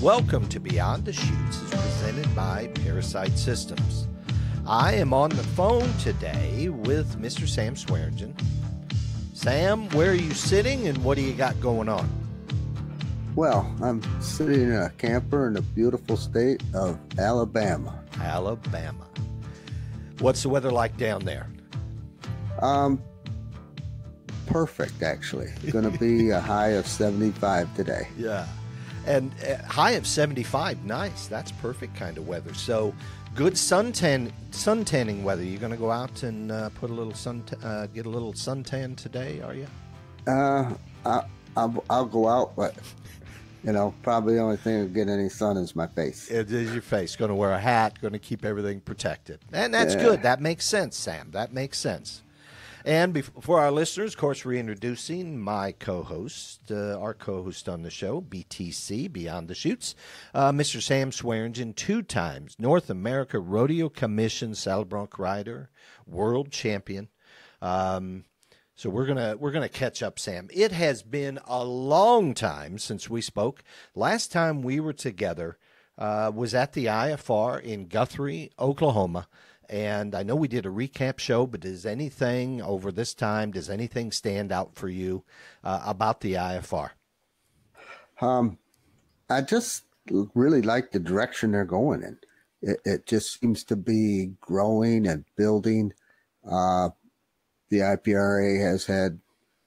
Welcome to Beyond the Chutes, is presented by ParaSight Systems. I am on the phone today with Mr. Sam Swearingen. Sam, where are you sitting and what do you got going on? Well, I'm sitting in a camper in the beautiful state of Alabama. Alabama. What's the weather like down there? Um, perfect, actually. It's going to be a high of 75 today. Yeah. And uh, high of 75. Nice. That's perfect kind of weather. So good suntan suntanning weather. You're going to go out and uh, put a little sun uh, get a little suntan today, are you? Uh, I, I'll, I'll go out, but you know, probably the only thing that get any sun is my face. It is your face. Going to wear a hat. Going to keep everything protected, and that's yeah. good. That makes sense, Sam. That makes sense. And before our listeners, of course, reintroducing my co-host, uh, our co-host on the show, BTC Beyond the Chutes, uh, Mr. Sam Swearingen, two times North America Rodeo Commission saddle bronc rider, world champion. Um, so we're gonna we're gonna catch up, Sam. It has been a long time since we spoke. Last time we were together uh, was at the IFR in Guthrie, Oklahoma. And I know we did a recap show, but does anything over this time, does anything stand out for you uh, about the IFR? Um, I just really like the direction they're going in. It, it just seems to be growing and building. Uh, the IPRA has had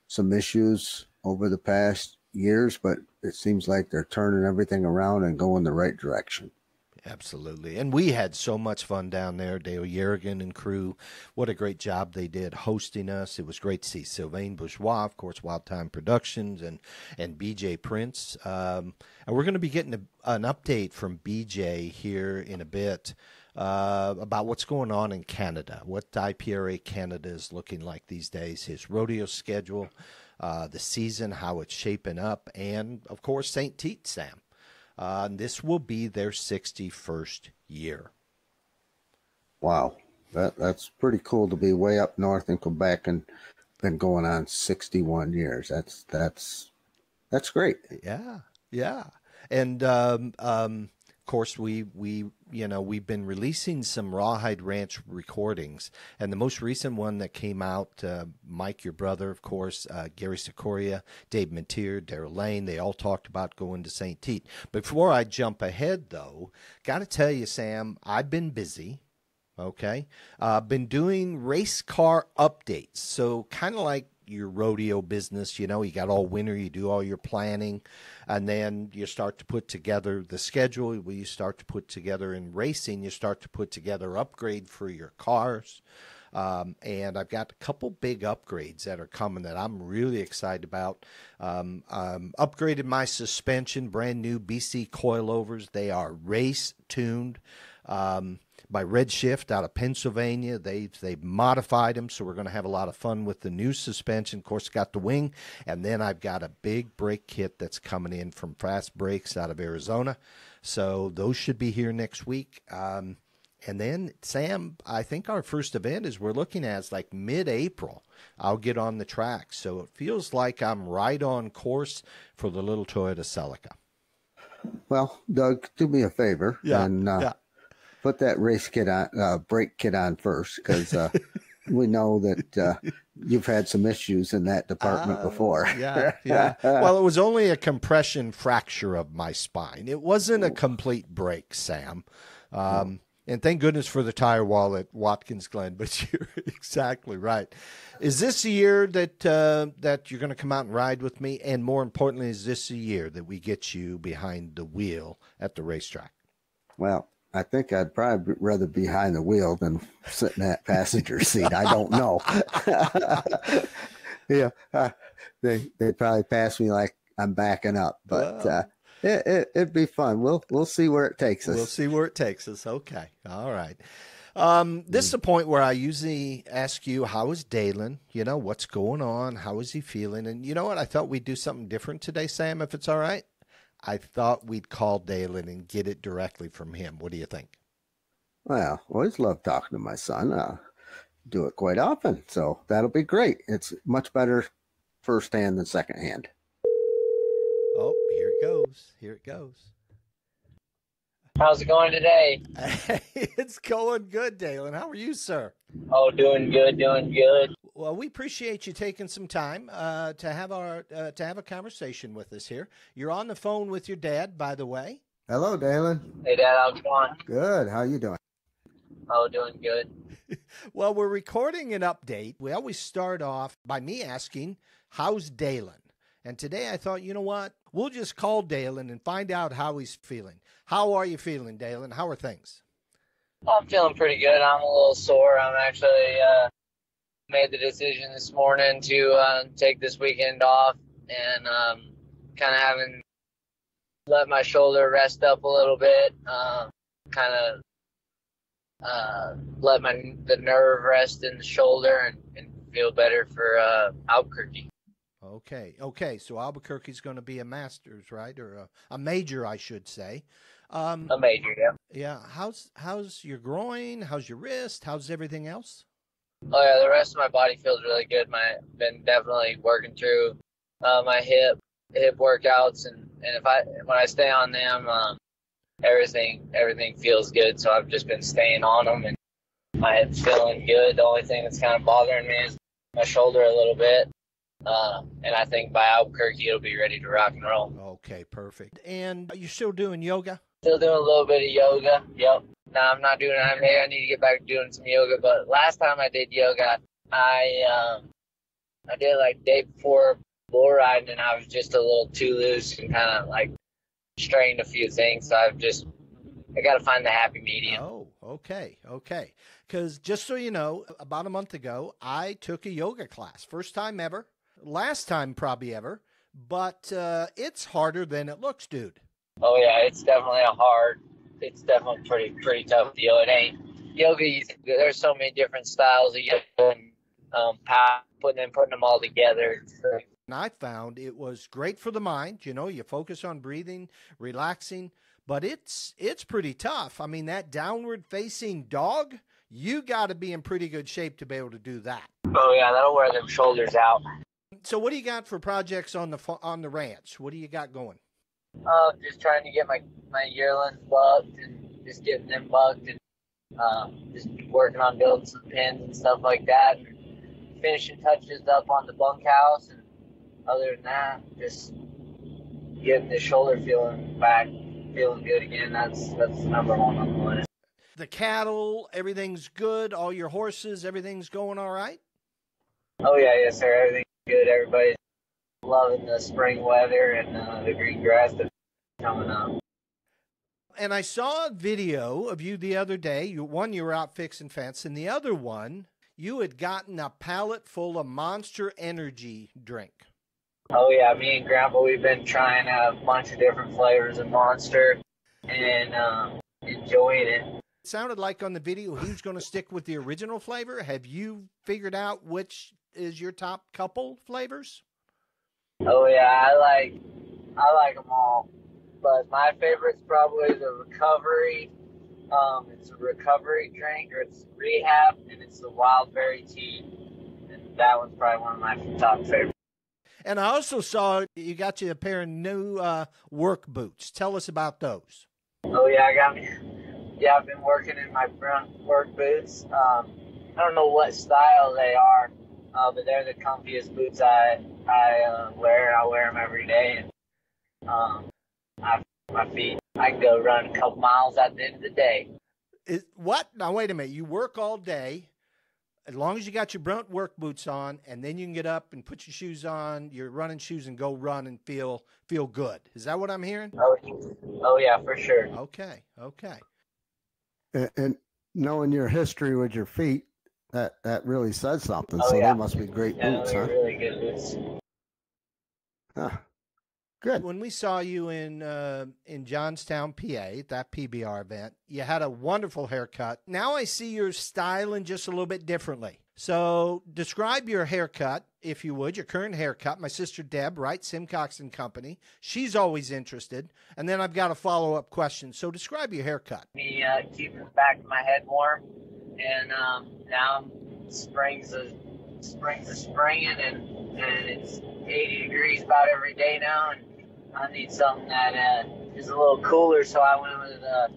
some issues over the past years, but it seems like they're turning everything around and going the right direction. Absolutely. And we had so much fun down there. Dale Yerrigan and crew, what a great job they did hosting us. It was great to see Sylvain Bourgeois, of course, Wild Time Productions, and, and BJ Prince. Um, and we're going to be getting a, an update from BJ here in a bit. Uh, about what's going on in Canada, what IPRA Canada is looking like these days, his rodeo schedule, uh, the season, how it's shaping up, and of course, St. Tite Sam. Uh, this will be their 61st year. Wow, that that's pretty cool to be way up north in Quebec and been going on 61 years. That's that's that's great. Yeah, yeah, and um, um, of course, we we you know we've been releasing some Rawhide Ranch recordings, and the most recent one that came out, uh, Mike, your brother, of course, uh, Gary Sikoria, Dave Matier, Daryl Lane, they all talked about going to St. Tite. Before I jump ahead, though, got to tell you, Sam, I've been busy. Okay, uh, been doing race car updates, so kind of like your rodeo business. You know, you got all winter, you do all your planning, and then you start to put together the schedule. You start to put together in racing, you start to put together upgrade for your cars. Um, and I've got a couple big upgrades that are coming that I'm really excited about. Um, um, upgraded my suspension, brand new BC coilovers. They are race tuned. Um, by Redshift out of Pennsylvania. They they modified them, so we're going to have a lot of fun with the new suspension. Of course, got the wing, and then I've got a big brake kit that's coming in from Fast Brakes out of Arizona. So those should be here next week. Um, and then Sam, I think our first event is we're looking at is like mid-April. I'll get on the track, so it feels like I'm right on course for the little Toyota Celica. Well, Doug, do me a favor yeah, and uh, yeah put that race kit on, uh, brake kit on first, because uh, we know that uh, you've had some issues in that department uh, before. yeah, yeah. Well, it was only a compression fracture of my spine. It wasn't a complete break, Sam. Um, and thank goodness for the tire wall at Watkins Glen. But you're exactly right. Is this a year that uh, that you're going to come out and ride with me? And more importantly, is this a year that we get you behind the wheel at the racetrack? Well, I think I'd probably rather be behind the wheel than sit in that passenger seat. I don't know. yeah, uh, they they probably pass me like I'm backing up, but uh, it, it would be fun. We'll we'll see where it takes us. We'll see where it takes us. Okay, all right. Um, this is a point where I usually ask you, "How is Daylon? You know, what's going on? How is he feeling?" And you know what? I thought we'd do something different today, Sam. If it's all right. I thought we'd call Daylon and get it directly from him. What do you think? Well, always love talking to my son. Uh, do it quite often, so that'll be great. It's much better first hand than second hand. Oh, here it goes. Here it goes. How's it going today? it's going good, Daylon. How are you, sir? Oh, doing good, doing good. Well, we appreciate you taking some time uh, to have our uh, to have a conversation with us here. You're on the phone with your dad, by the way. Hello, Daylon. Hey, Dad, how's it going? Good. How you doing? Oh, doing good. well, we're recording an update. We always start off by me asking, "How's Daylon?" And today I thought, you know what? We'll just call Daylon and find out how he's feeling. How are you feeling, Daylon? How are things? I'm feeling pretty good. I'm a little sore. I'm actually uh, made the decision this morning to uh, take this weekend off and um, kind of having let my shoulder rest up a little bit. Uh, kind of uh, let my the nerve rest in the shoulder and, and feel better for uh, Albuquerque. Okay, okay. So Albuquerque's going to be a Masters, right, or a, a major, I should say. Um, a major, yeah. Yeah. How's how's your groin? How's your wrist? How's everything else? Oh yeah, the rest of my body feels really good. My been definitely working through uh, my hip hip workouts, and and if I when I stay on them, um, everything everything feels good. So I've just been staying on them, and my hip's feeling good. The only thing that's kind of bothering me is my shoulder a little bit. Uh, and I think by Albuquerque it'll be ready to rock and roll. Okay, perfect. And are you still doing yoga? Still doing a little bit of yoga. Yep. No, I'm not doing it. I mean, I need to get back to doing some yoga. But last time I did yoga, I um, I did like day before bull riding, and I was just a little too loose and kind of like strained a few things. So I've just I got to find the happy medium. Oh, okay, okay. Because just so you know, about a month ago, I took a yoga class, first time ever last time probably ever, but uh, it's harder than it looks, dude. Oh yeah, it's definitely a hard. It's definitely pretty pretty tough deal. It ain't yoga. there's so many different styles of yoga and um, putting them putting them all together. And I found it was great for the mind. You know, you focus on breathing, relaxing, but it's it's pretty tough. I mean, that downward facing dog, you got to be in pretty good shape to be able to do that. Oh yeah, that'll wear them shoulders out. So, what do you got for projects on the on the ranch? What do you got going? Uh, just trying to get my my yearlings bucked and just getting them bucked and uh, just working on building some pens and stuff like that. And finishing touches up on the bunkhouse, and other than that, just getting the shoulder feeling back, feeling good again. That's that's number one on the list. The cattle, everything's good. All your horses, everything's going all right. Oh yeah, yes sir. Everything good. Everybody's loving the spring weather and uh, the green grass that's coming up. And I saw a video of you the other day. You, one, you were out fixing fence, and the other one, you had gotten a pallet full of Monster Energy drink. Oh yeah, me and Grandpa, we've been trying a bunch of different flavors of Monster and um, enjoying it. It sounded like on the video he was going to stick with the original flavor. Have you figured out which is your top couple flavors? Oh yeah, I like I like them all, but my favorite's probably the recovery. Um, it's a recovery drink, or it's rehab, and it's the wild berry tea, and that one's probably one of my top favorites. And I also saw you got you a pair of new uh, work boots. Tell us about those. Oh yeah, I got me. Yeah, I've been working in my front work boots. Um, I don't know what style they are, uh, but they're the comfiest boots I I uh, wear. I wear them every day, and um, I, my feet. I can go run a couple miles at the end of the day. Is, what? Now wait a minute. You work all day. As long as you got your brunt work boots on, and then you can get up and put your shoes on, your running shoes, and go run and feel feel good. Is that what I'm hearing? Oh, oh yeah, for sure. Okay, okay. And, and knowing your history with your feet, that that really says something. Oh, so yeah. they must be great yeah, boots, huh? Really good boots. Huh. Good. When we saw you in uh, in Johnstown, PA, that PBR event, you had a wonderful haircut. Now I see you're styling just a little bit differently. So describe your haircut, if you would, your current haircut. My sister Deb, right, Simcox and Company. She's always interested. And then I've got a follow up question. So describe your haircut. Me uh, keeping the back of my head warm and um, now spring's a spring's a springing and and it's 80 degrees about every day now and I need something that uh, is a little cooler so I went with a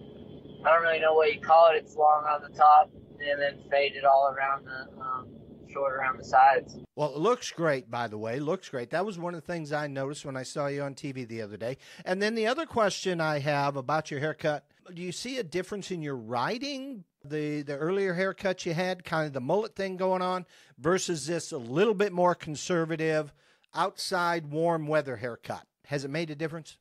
I don't really know what you call it. It's long on the top and then faded all around the um, short around the sides. Well, it looks great, by the way. Looks great. That was one of the things I noticed when I saw you on TV the other day. And then the other question I have about your haircut: Do you see a difference in your riding? The the earlier haircut you had, kind of the mullet thing going on, versus this a little bit more conservative, outside warm weather haircut. Has it made a difference?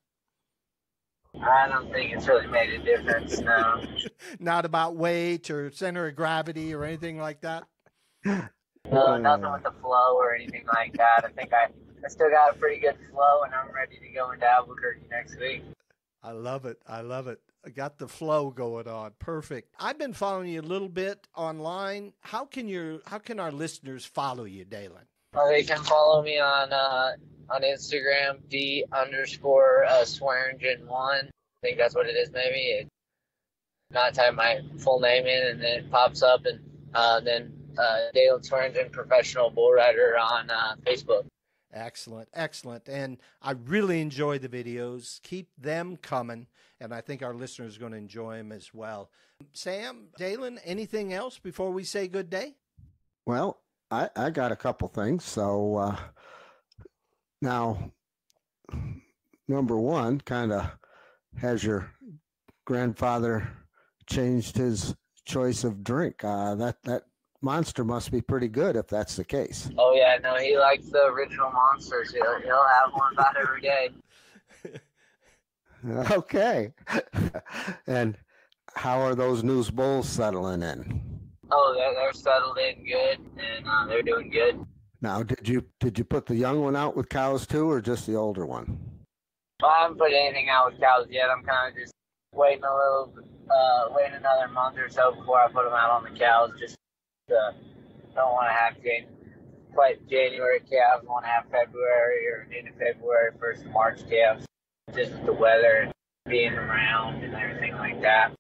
I don't think it's really made a difference. No. Not about weight or center of gravity or anything like that. No, nothing with the flow or anything like that. I think I, I still got a pretty good flow, and I'm ready to go into Albuquerque next week. I love it. I love it. Got the flow going on. Perfect. I've been following you a little bit online. How can your how can our listeners follow you, Daylon? Well, they can follow me on uh, on Instagram, d underscore uh, Swearingen one. I think that's what it is. Maybe it, not type my full name in, and then it pops up, and uh, then uh, Daylon Swearingen, professional bull rider on uh, Facebook. Excellent, excellent. And I really enjoy the videos. Keep them coming. And I think our listeners are going to enjoy them as well. Sam, Daylon, anything else before we say good day? Well, I, I got a couple things. So uh, now, number one, kind of has your grandfather changed his choice of drink? Uh, that that monster must be pretty good if that's the case. Oh yeah, no, he likes the original monsters. He'll, he'll have one about every day. okay. and how are those news bulls settling in? Oh, they're, they're settled in good, and uh, they're doing good. Now, did you did you put the young one out with cows too, or just the older one? Well, I haven't put anything out with cows yet. I'm kind of just waiting a little, uh, waiting another month or so before I put them out on the cows. Just uh, don't want to have Jan- quite January calves. Want to have February or of February, first of March calves. Just the weather and being around and everything like that.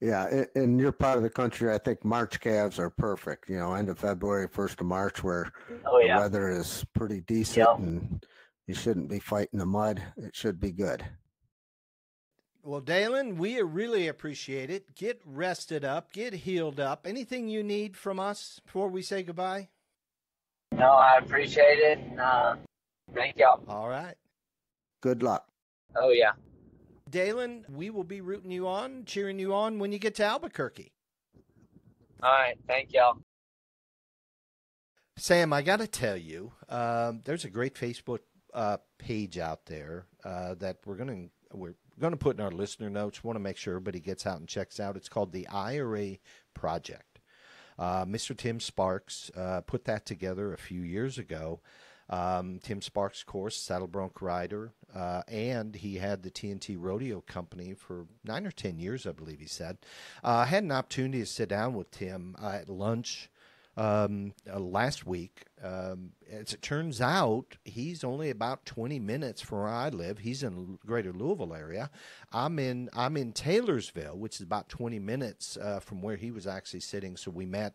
Yeah, in your part of the country, I think March calves are perfect. You know, end of February, first of March, where Oh yeah. the weather is pretty decent Yep. and you shouldn't be fighting the mud. It should be good. Well, Daylon, we really appreciate it. Get rested up, get healed up. Anything you need from us before we say goodbye? No, I appreciate it. And, uh, thank y'all. All right. Good luck. Oh yeah. Daylon, we will be rooting you on, cheering you on when you get to Albuquerque. All right. Thank y'all. Sam, I got to tell you, um, there's a great Facebook uh, page out there uh, that we're going to we're going to put in our listener notes. Want to make sure everybody gets out and checks out. It's called the IRA Project. Uh, Mr. Tim Sparks uh, put that together a few years ago. Um, Tim Sparks, of course, saddle bronc rider, uh, and he had the TNT Rodeo Company for nine or ten years, I believe he said. Uh, I had an opportunity to sit down with Tim uh, at lunch um, uh, last week. Um, as it turns out, he's only about 20 minutes from where I live. He's in greater Louisville area. I'm in I'm in Taylorsville, which is about 20 minutes uh, from where he was actually sitting. So we met,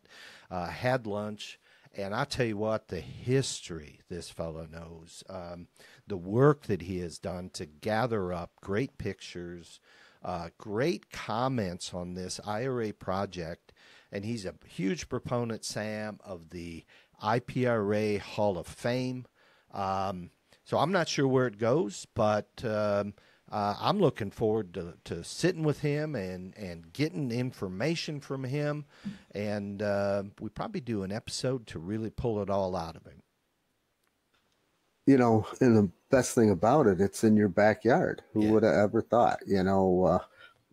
uh, had lunch. And I tell you what, the history this fellow knows, um, the work that he has done to gather up great pictures, uh, great comments on this IRA project, and he's a huge proponent, Sam, of the IPRA Hall of Fame. Um, so I'm not sure where it goes, but um, uh, I'm looking forward to, to sitting with him and, and getting information from him. And uh, we probably do an episode to really pull it all out of him. You know, and the best thing about it, it's in your backyard. Who Yeah. would have ever thought? You know, uh,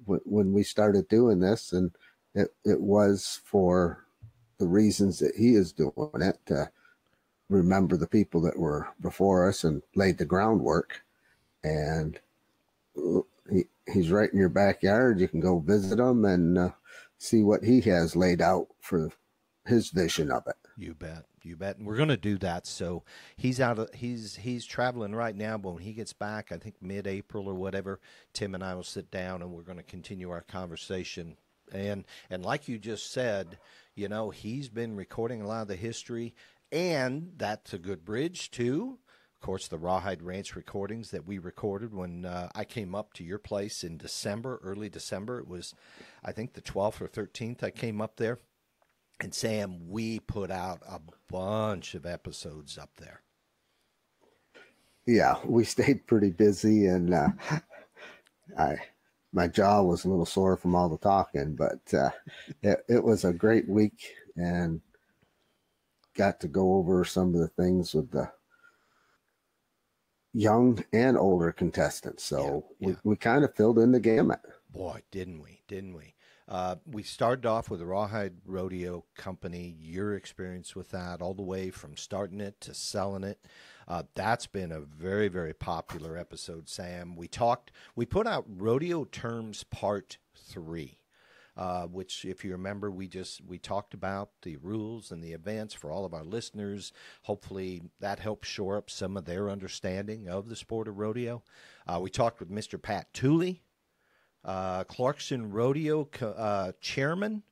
when, when we started doing this, and it it was for the reasons that he is doing it to remember the people that were before us and laid the groundwork. And he he's right in your backyard. You can go visit him and uh, see what he has laid out for his vision of it. You bet, you bet, and we're going to do that. So he's out of he's he's traveling right now, but when he gets back, I think mid-April or whatever, Tim and I will sit down and we're going to continue our conversation. And and like you just said, you know, he's been recording a lot of the history, and that's a good bridge to, of course, the Rawhide Ranch recordings that we recorded when uh, I came up to your place in December, early December. It was, I think, the 12th or 13th. I came up there. And Sam, we put out a bunch of episodes up there. Yeah, we stayed pretty busy, and uh, I my jaw was a little sore from all the talking, but uh, it, it was a great week, and got to go over some of the things with the young and older contestants. So Yeah, yeah. we, we kind of filled in the gamut. Boy, didn't we? Didn't we? Uh, we started off with the Rawhide Rodeo Company. Your experience with that, all the way from starting it to selling it. Uh, that's been a very, very popular episode, Sam. We talked, we put out Rodeo Terms Part 3. Uh, which, if you remember, we just we talked about the rules and the events for all of our listeners. Hopefully, that helps shore up some of their understanding of the sport of rodeo. Uh, we talked with Mr. Pat Tooley, uh, Clarkson Rodeo co- uh, chairman,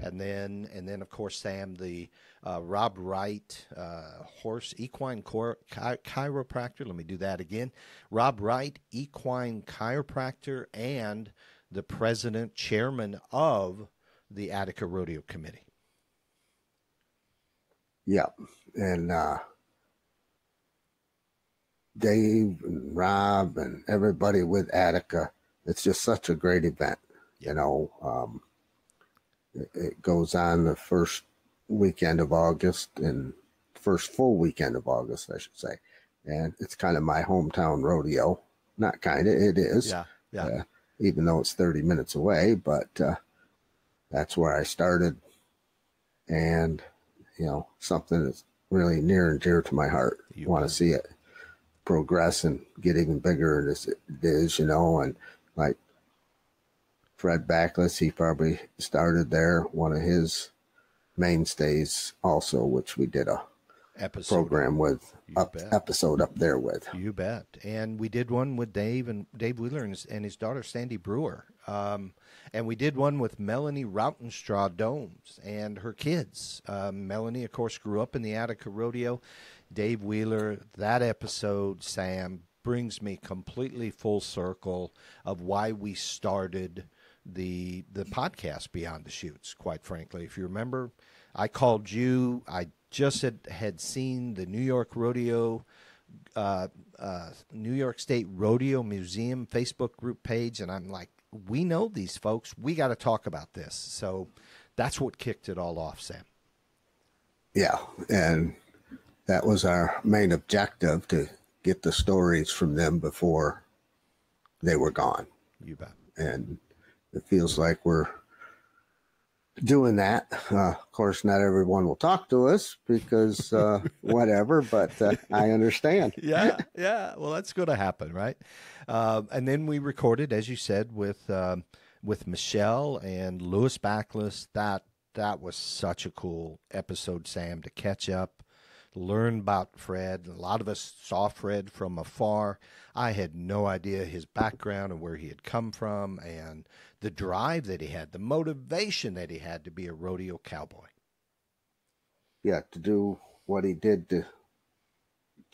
and then and then of course Sam the uh, Rob Wright uh, horse equine chiropractor. Let me do that again. Rob Wright equine chiropractor and the president chairman of the Attica Rodeo Committee. Yeah. And uh, Dave and Rob and everybody with Attica, it's just such a great event. You know, um, it, it goes on the first weekend of August and first full weekend of August, I should say. And it's kind of my hometown rodeo. Not kind of, it is. Yeah, yeah, Uh, even though it's 30 minutes away, but uh, that's where I started. And, you know, something that's really near and dear to my heart. You Want to see it progress and get even bigger as it is, you know. And like Fred Backless, he probably started there, one of his mainstays also, which we did a episode program with, up, episode up there with. You bet. And we did one with Dave and Dave Wheeler and his, and his daughter Sandy Brewer. Um, and we did one with Melanie Rautenstraw Domes and her kids. Um, Melanie, of course, grew up in the Attica Rodeo. Dave Wheeler, that episode, Sam, brings me completely full circle of why we started the the podcast Beyond the Chutes. Quite frankly, if you remember, I called you. I just had, had seen the New York Rodeo uh, uh, New York State Rodeo Museum Facebook group page, and I'm like, we know these folks. We got to talk about this. So that's what kicked it all off, Sam. Yeah, and that was our main objective to get the stories from them before they were gone. You bet. And it feels like we're doing that. Uh, of course, not everyone will talk to us because uh, whatever, but uh, I understand. yeah, yeah. Well, that's going to happen, right? Um, and then we recorded, as you said, with um, with Michelle and Lewis Backless. That that was such a cool episode, Sam, to catch up, learn about Fred. A lot of us saw Fred from afar. I had no idea his background and where he had come from, and the drive that he had, the motivation that he had to be a rodeo cowboy. Yeah, to do what he did to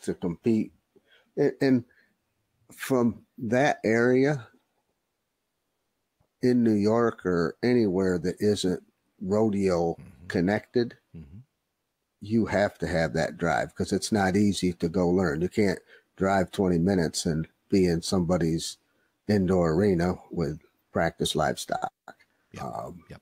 to compete, and, and from that area in New York or anywhere that isn't rodeo connected, Mhm. You have to have that drive because it's not easy to go learn. You can't drive 20 minutes and be in somebody's indoor arena with practice livestock. Yep. Um, Yep.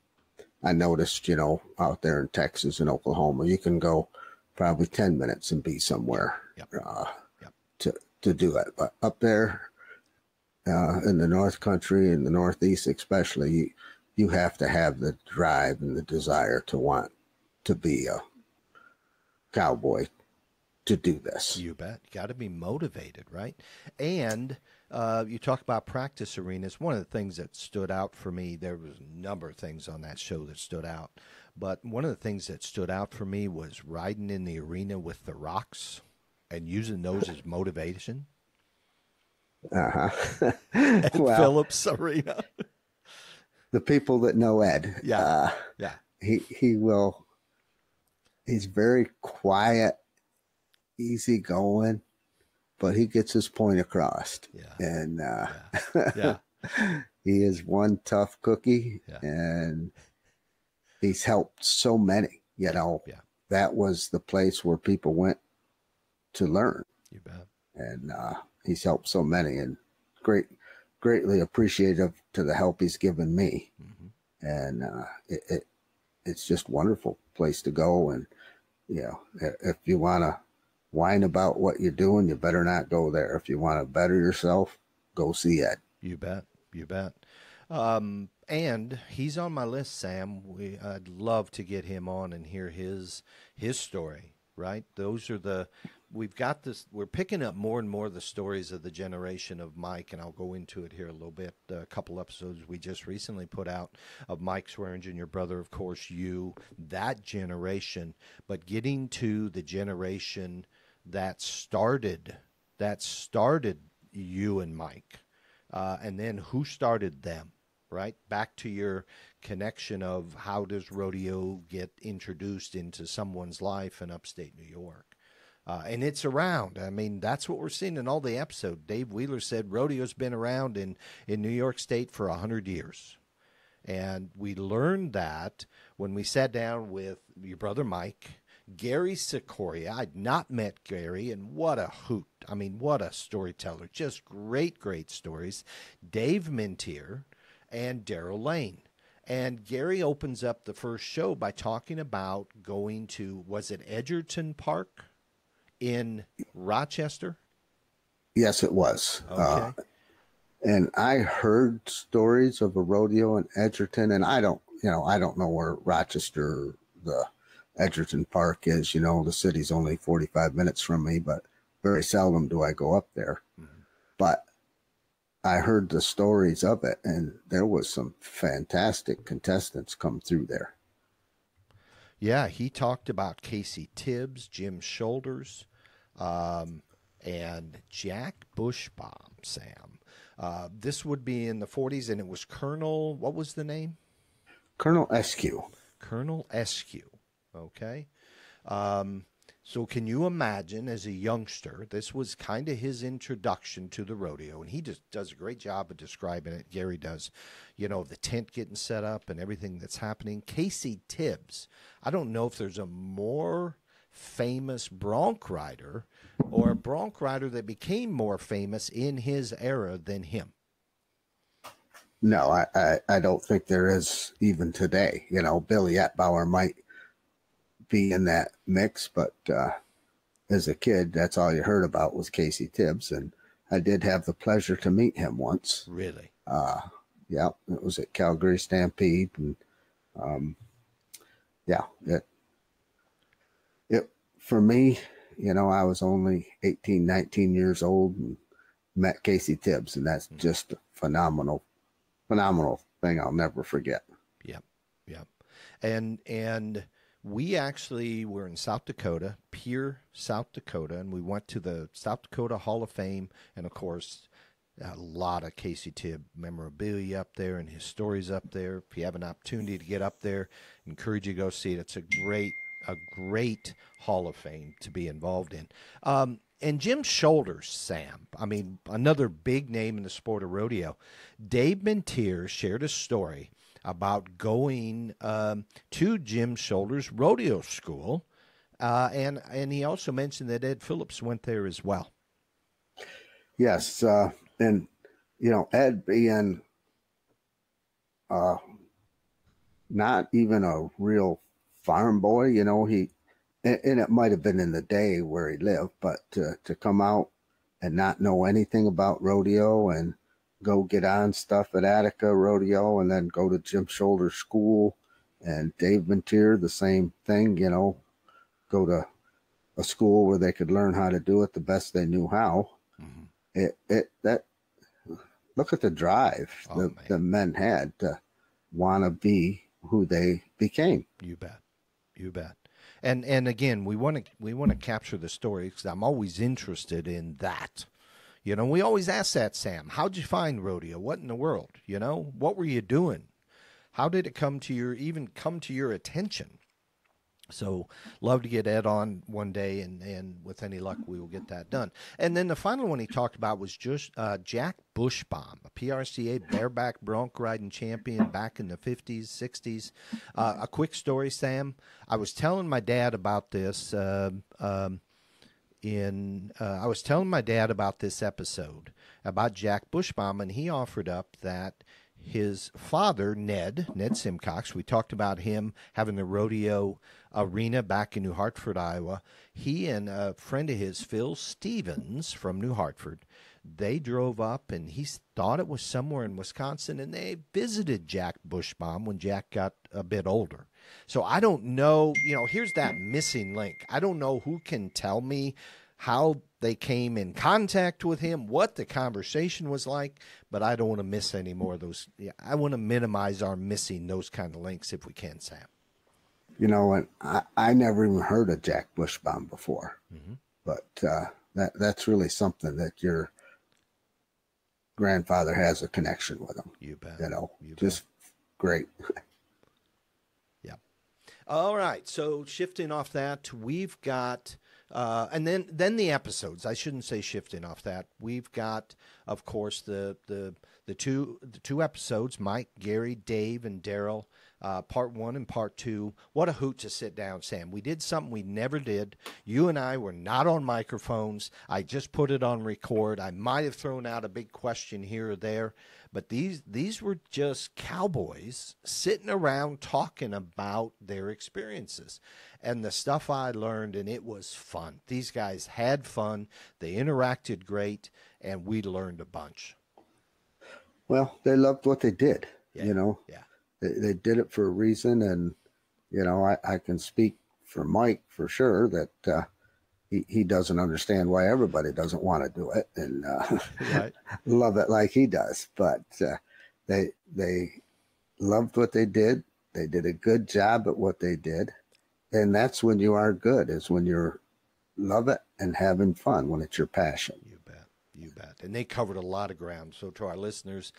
I noticed, you know, out there in Texas and Oklahoma, you can go probably 10 minutes and be somewhere Yep. uh, Yep. to, to do it. But up there uh, in the North Country, in the Northeast especially, you, you have to have the drive and the desire to want to be a cowboy to do this. You bet. Got to be motivated, right? And uh, you talk about practice arenas. One of the things that stood out for me, there was a number of things on that show that stood out, but one of the things that stood out for me was riding in the arena with the rocks and using those as motivation. Uh-huh. At well, Phillips Arena. the people that know Ed, Yeah. uh, yeah. he he will. He's very quiet, easy going, but he gets his point across. Yeah. And uh, Yeah. he is one tough cookie, Yeah. and he's helped so many. You know, Yeah. that was the place where people went to learn, You bet. and uh, he's helped so many, and great, greatly appreciative to the help he's given me, hmm and uh, it, it it's just wonderful place to go, and you know, if you want to whine about what you're doing, you better not go there. If you want to better yourself, go see Ed. You bet. You bet. Um, and he's on my list, Sam. We I'd love to get him on and hear his his story. Right? Those are the we've got this. We're picking up more and more of the stories of the generation of Mike, and I'll go into it here a little bit. A couple episodes we just recently put out of Mike Swearingen, your brother, of course, you, that generation, but getting to the generation that started that started you and Mike uh, and then who started them right back to your connection of how does rodeo get introduced into someone's life in upstate new york uh, and it's around i mean that's what we're seeing in all the episode dave wheeler said rodeo's been around in, in new york state for a 100 years and we learned that when we sat down with your brother Mike, Gary Sikoria. I'd not met Gary, and what a hoot. I mean, what a storyteller. Just great, great stories. Dave Mintier and Daryl Lane. And Gary opens up the first show by talking about going to, was it Edgerton Park in Rochester? Yes, it was. Okay. Uh, and I heard stories of a rodeo in Edgerton, and I don't, you know, I don't know where Rochester, the Edgerton Park is. You know, the city's only 45 minutes from me, but very seldom do I go up there. Mhm. But I heard the stories of it, and there was some fantastic contestants come through there. Yeah, he talked about Casey Tibbs, Jim Shoulders, um, and Jack Buschbom, Sam. Uh, this would be in the 40s, and it was Colonel, what was the name? Colonel Eskew. Colonel Eskew. Okay. Um, so, can you imagine as a youngster, this was kind of his introduction to the rodeo, and he just does a great job of describing it. Gary does, you know, the tent getting set up and everything that's happening. Casey Tibbs, I don't know if there's a more famous bronc rider or a bronc rider that became more famous in his era than him. No, I, I, I don't think there is even today. You know, Billy Etbauer might be in that mix, but uh, as a kid, that's all you heard about was Casey Tibbs, and I did have the pleasure to meet him once. Really? Uh, yeah, it was at Calgary Stampede, and um, yeah, it it for me, you know, I was only 18, 19 years old and met Casey Tibbs, and that's just a phenomenal, phenomenal thing I'll never forget. Yep, yep. And and we actually were in South Dakota, Pierre, South Dakota, and we went to the South Dakota Hall of Fame, and of course, a lot of Casey Tibb memorabilia up there, and his stories up there. If you have an opportunity to get up there, encourage you to go see it. It's a great, a great Hall of Fame to be involved in. Um, and Jim Shoulders, Sam. I mean, another big name in the sport of rodeo. Dave Mentier shared a story about going um, to Jim Shoulders Rodeo School, uh, and and he also mentioned that Ed Phillips went there as well. Yes, uh, and you know Ed being uh, not even a real farm boy, you know he, and, and it might have been in the day where he lived, but to to come out and not know anything about rodeo and go get on stuff at Attica Rodeo and then go to Jim Shoulder School and Dave Mentier, the same thing, you know, go to a school where they could learn how to do it the best they knew how. Mhm. It, it, that, look at the drive Oh, the, man. the men had to want to be who they became. You bet. You bet. And and again, we want to we want to capture the story because I'm always interested in that. You know, we always ask that, Sam. How'd you find rodeo? What in the world? You know, what were you doing? How did it come to your even come to your attention? So love to get Ed on one day, and, and with any luck, we will get that done. And then the final one he talked about was just uh, Jack Buschbom, a PRCA bareback bronc riding champion back in the 50s, 60s. Uh, a quick story, Sam. I was telling my dad about this. Uh, um, in uh, I was telling my dad about this episode about Jack Buschbom, and he offered up that his father, Ned, Ned Simcox, we talked about him having the rodeo arena back in New Hartford, Iowa. He and a friend of his, Phil Stevens from New Hartford, they drove up and he thought it was somewhere in Wisconsin and they visited Jack Buschbom when Jack got a bit older. So I don't know, you know, here's that missing link. I don't know who can tell me how they came in contact with him, what the conversation was like, but I don't want to miss any more of those. Yeah, I want to minimize our missing those kind of links if we can, Sam. You know, and I, I never even heard of Jack Buschbom before, mm-hmm. but uh, that that's really something that your grandfather has a connection with him. You bet. You know, you just bet. great. All right. So shifting off that, we've got uh, and then then the episodes. I shouldn't say shifting off that. We've got, of course, the the the two the two episodes. Mike, Gary, Dave, and Daryl. Uh, part one and part two. What a hoot to sit down, Sam. We did something we never did. You and I were not on microphones. I just put it on record. I might have thrown out a big question here or there, but these these were just cowboys sitting around talking about their experiences and the stuff I learned, and it was fun. These guys had fun, they interacted great, and we learned a bunch. Well, they loved what they did. Yeah. You know, yeah, they, they did it for a reason, and you know, I, I can speak for Mike for sure that uh, he, he doesn't understand why everybody doesn't want to do it and uh, right. love it like he does. But uh, they they loved what they did. They did a good job at what they did, and that's when you are good is when you're love it and having fun when it's your passion you bet and they covered a lot of ground. So to our listeners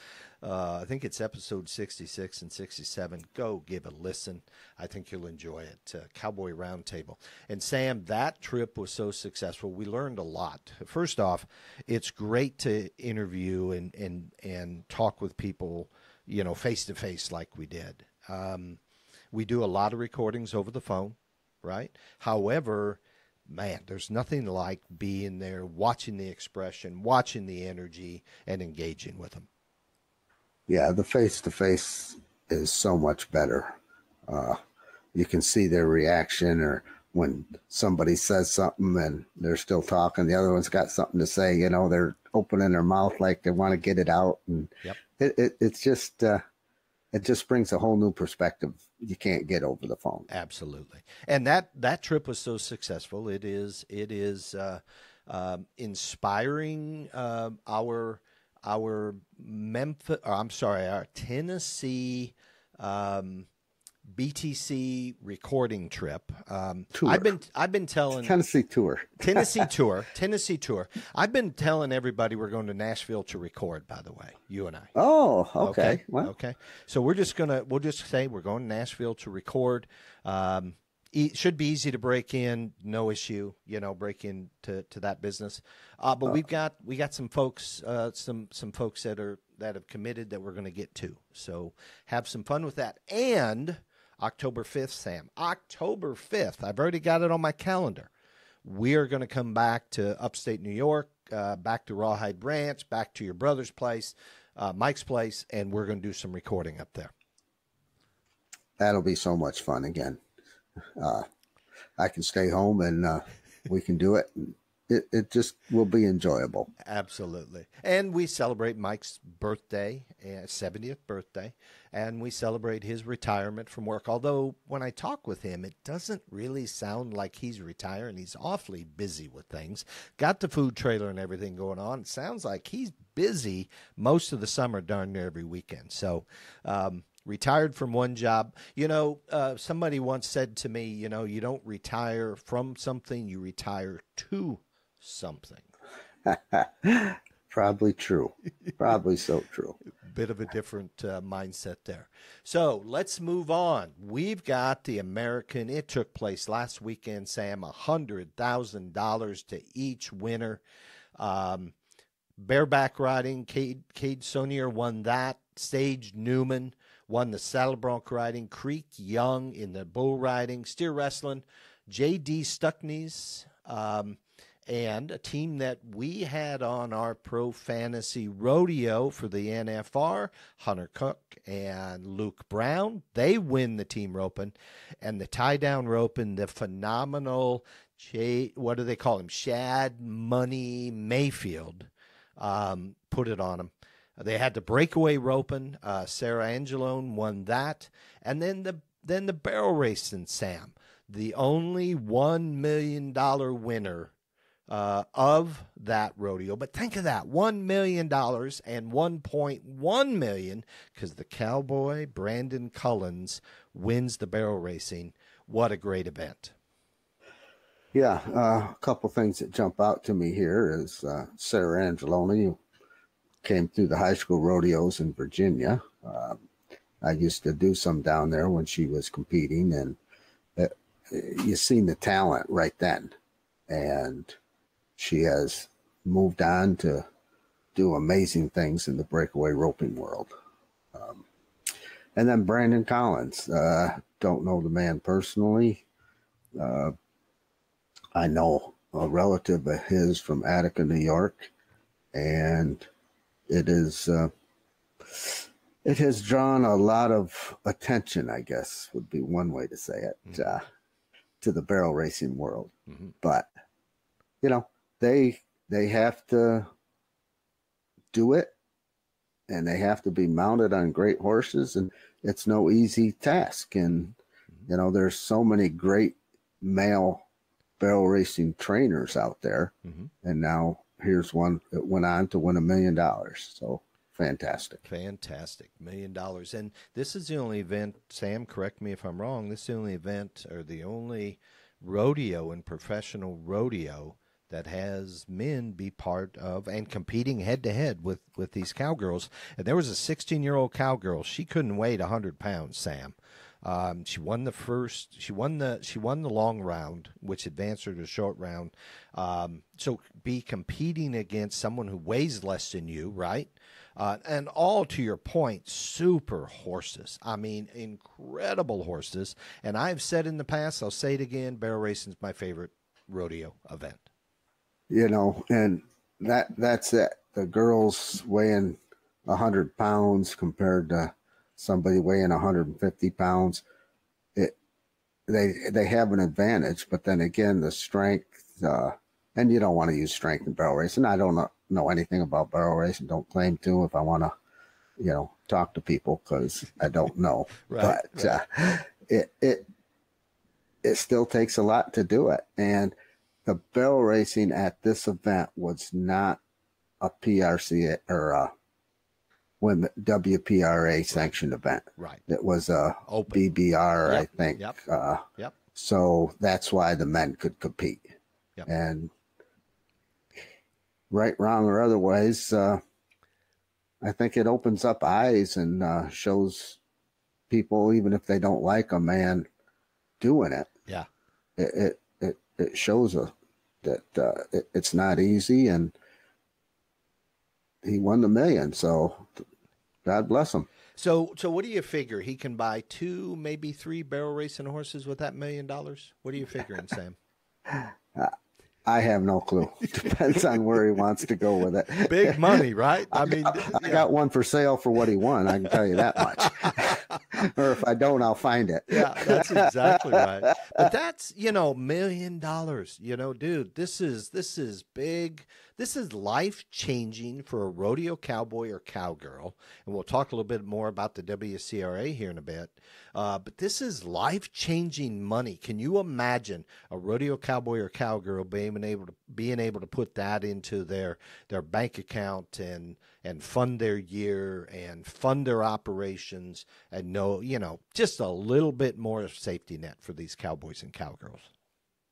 uh, i think it's episode 66 and 67 go give a listen. I think you'll enjoy it. Uh, cowboy roundtable. And sam that trip was so successful. We learned a lot. First off it's great to interview and and and talk with people you know face to face like we did. Um, we do a lot of recordings over the phone, right? However, man, there's nothing like being there, watching the expression, watching the energy, and engaging with them. Yeah, the face to face is so much better. Uh, you can see their reaction, or when somebody says something and they're still talking, the other one's got something to say. You know, they're opening their mouth like they want to get it out, and yep. it, it, it's just uh, it just brings a whole new perspective you can't get over the phone. Absolutely, and that that trip was so successful. It is it is uh, uh, inspiring uh, our our Memphis. I'm sorry, our Tennessee. Um, BTC recording trip. Um, tour. I've been I've been telling Tennessee tour, Tennessee tour, Tennessee tour. I've been telling everybody we're going to Nashville to record. By the way, you and I. Oh, okay. Okay. Well. okay. So we're just gonna we'll just say we're going to Nashville to record. Um, e- should be easy to break in, no issue. You know, break in to, to that business. Uh, but uh, we've got we got some folks, uh, some some folks that are that have committed that we're going to get to. So have some fun with that and October 5th, Sam. October 5th. I've already got it on my calendar. We are going to come back to upstate New York, uh, back to Rawhide Ranch, back to your brother's place, uh, Mike's place, and we're going to do some recording up there. That'll be so much fun again. Uh, I can stay home and uh, we can do it it, it just will be enjoyable. Absolutely. And we celebrate Mike's birthday, 70th uh, birthday, and we celebrate his retirement from work. Although when I talk with him, it doesn't really sound like he's retiring. He's awfully busy with things. Got the food trailer and everything going on. It sounds like he's busy most of the summer, darn near every weekend. So, um, retired from one job. You know, uh, somebody once said to me, you know, you don't retire from something, you retire to something. Probably true. Probably so true. Bit of a different uh, mindset there. So let's move on. We've got the American. It took place last weekend, Sam. $100,000 to each winner. Um, bareback riding, Kade, Kade Sonnier won that. Sage Newman won the saddle bronc riding. Creek Young in the bull riding. Steer wrestling. J.D. Struxness. Um, and a team that we had on our pro fantasy rodeo for the NFR, Hunter Cook and Luke Brown. They win the team roping and the tie down roping, the phenomenal what do they call him? Shad Money Mayfield um, put it on him. They had the breakaway roping. Uh, Sarah Angelone won that, and then the then the barrel racing Sam, the only one million dollar winner uh, of that rodeo. But think of that $1 million and $1.1 million because the cowboy, Brandon Cullins, wins the barrel racing. What a great event. Yeah, uh, a couple things that jump out to me here is uh, Sarah Angelone came through the high school rodeos in Virginia. Uh, I used to do some down there when she was competing, and uh, you seen the talent right then. And she has moved on to do amazing things in the breakaway roping world. Um, and then Brandon Cullins. Uh, don't know the man personally. Uh, I know a relative of his from Attica, New York, and it is uh, it has drawn a lot of attention. I guess would be one way to say it mm-hmm. uh, to the barrel racing world. Mm-hmm. But you know, they they have to do it and they have to be mounted on great horses and it's no easy task. And mm-hmm. you know there's so many great male barrel racing trainers out there. Mm-hmm. and now here's one that went on to win a million dollars. So fantastic. Fantastic. Million dollars. And this is the only event sam correct me if i'm wrong this is the only event or the only rodeo and professional rodeo that has men be part of and competing head to head with with these cowgirls. And there was a 16 year old cowgirl. She couldn't weigh 100 pounds. Sam. Um, she won the first. She won the. She won the long round, which advanced her to short round. Um, so be competing against someone who weighs less than you, right? Uh, and all to your point, super horses. I mean, incredible horses. And I've said in the past, I'll say it again: barrel racing is my favorite rodeo event you know, and that that's it. The girls weighing hundred pounds compared to somebody weighing 150 pounds, it they they have an advantage. But then again, the strength, uh, and you don't want to use strength in barrel racing. I don't know, know anything about barrel racing. Don't claim to if I want to, you know, talk to people because I don't know. right, but right. Uh, it it it still takes a lot to do it, and the barrel racing at this event was not a PRC or a when WPRA sanctioned event. Right. It was a Open. BBR, yep. I think. Yep. Uh, yep. So that's why the men could compete. Yep. And right, wrong, or otherwise, uh, I think it opens up eyes and uh, shows people, even if they don't like a man doing it. Yeah. It it it, it shows a that uh, it, it's not easy, and he won the million. So God bless him. So, so what do you figure? He can buy two, maybe three barrel racing horses with that million dollars. What are you figuring, Sam? I have no clue. Depends on where he wants to go with it. Big money, right? I mean, I, I got one for sale for what he won. I can tell you that much. or if I don't, I'll find it. Yeah, that's exactly right. But that's you know, million dollars. You know, dude, this is this is big this is life changing for a rodeo cowboy or cowgirl. And we'll talk a little bit more about the WCRA here in a bit. Uh, but this is life changing money. Can you imagine a rodeo cowboy or cowgirl being able to being able to put that into their their bank account and and fund their year and fund their operations and know you know just a little bit more of safety net for these cowboys and cowgirls.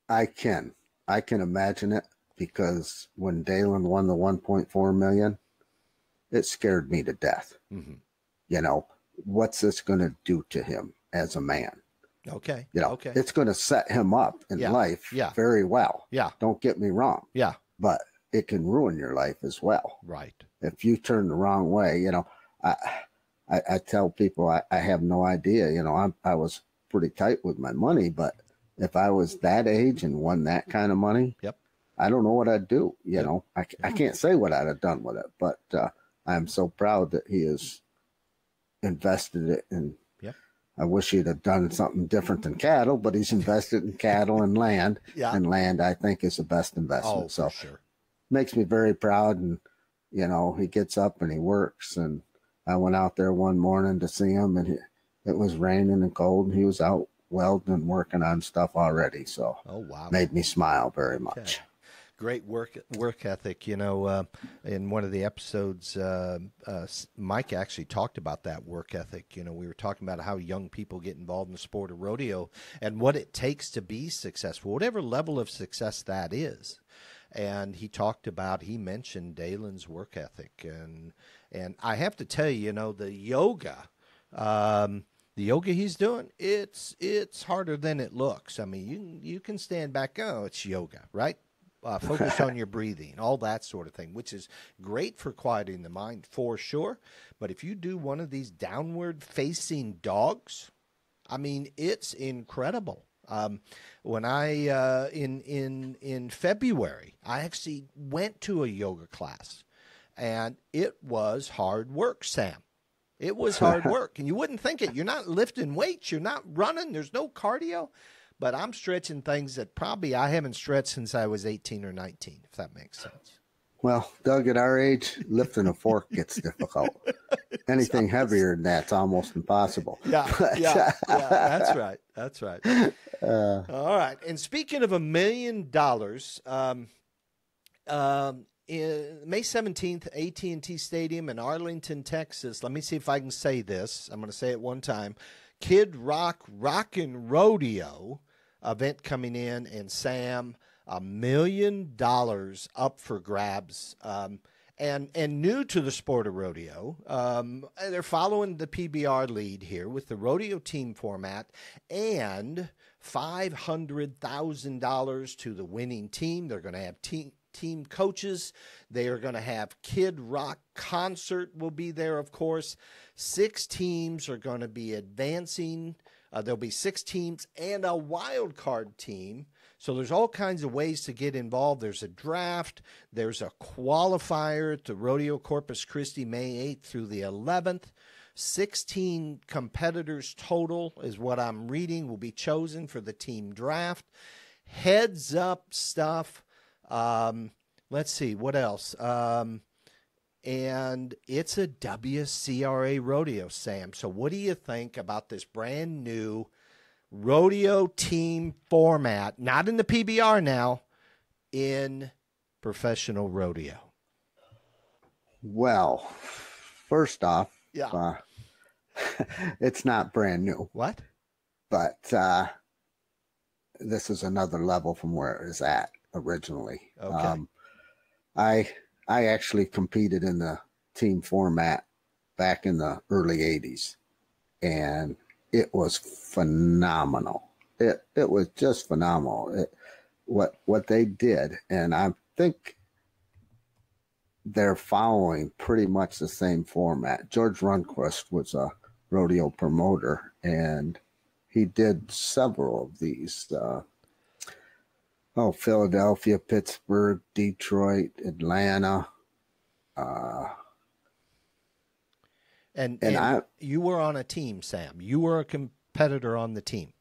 I can. I can imagine it. because when Daylon won the 1.4 million, it scared me to death. Mm-hmm. You know, what's this going to do to him as a man? Okay. You know, Okay. it's going to set him up in Yeah. life Yeah. very well. Yeah. Don't get me wrong, Yeah. but it can ruin your life as well. Right. If you turn the wrong way, you know, I, I, I tell people I, I have no idea. You know, I'm, I was pretty tight with my money, but if I was that age and won that kind of money, Yep. I don't know what I'd do. You Yep. know, I can't say what I'd have done with it, but uh, I'm so proud that he has invested it in. Yep. I wish he'd have done something different than cattle, but he's invested in cattle and land, Yeah. and land I think is the best investment. oh, so sure. Makes me very proud, and you know he gets up and he works. And I went out there one morning to see him, and he, it was raining and cold, and he was out welding and working on stuff already. So Oh, wow. made me smile very much. Okay. Great work work ethic. You know, uh, in one of the episodes, uh, uh, Mike actually talked about that work ethic. You know, we were talking about how young people get involved in the sport of rodeo and what it takes to be successful, whatever level of success that is. And he talked about, he mentioned Daylon's work ethic, and and I have to tell you, you know, the yoga. Um, the yoga he's doing it's it's harder than it looks i mean you you can stand back oh it's yoga right uh, focus on your breathing all that sort of thing which is great for quieting the mind for sure but if you do one of these downward facing dogs I mean, it's incredible. Um, when I uh, in in in February, I actually went to a yoga class, and it was hard work, Sam. It was hard work, and you wouldn't think it. You're not lifting weights, you're not running. There's no cardio, but I'm stretching things that probably I haven't stretched since I was 18 or 19, if that makes sense. Well, Doug, at our age, lifting a fork gets difficult. Anything heavier than that's almost impossible. Yeah, But, yeah, yeah. That's right. That's right. Uh, All right. And speaking of a million dollars, um, um, in May seventeenth, AT and T Stadium in Arlington, Texas. Let me see if I can say this. I'm going to say it one time. Kid Rock Rockin' Rodeo event coming in, and Sam, a million dollars up for grabs. Um, and and new to the sport of rodeo, um, they're following the PBR lead here with the rodeo team format and five hundred thousand dollars to the winning team. They're going to have team team coaches. They are going to have Kid Rock concert will be there, of course. Six teams are going to be advancing. Uh, there'll be six teams and a wild card team. So there's all kinds of ways to get involved. There's a draft. There's a qualifier the Rodeo Corpus Christi May 8th through the 11th. 16 competitors total is what I'm reading will be chosen for the team draft. Heads up stuff. Um, let's see what else. Um, and it's a WCRA rodeo, Sam. So what do you think about this brand new rodeo team format? Not in the PBR now, in professional rodeo. well, first off, Yeah. uh, it's not brand new, What? but uh, this is another level from where it was at originally. Okay. Um, I I actually competed in the team format back in the early '80s, and it was phenomenal. It it was just phenomenal. It, what what they did, and I think they're following pretty much the same format. George Runquist was a rodeo promoter, and he did several of these. Uh, oh, Philadelphia, Pittsburgh, Detroit, Atlanta. Uh, And, And and I- you were on a team, Sam. You were a competitor on the team.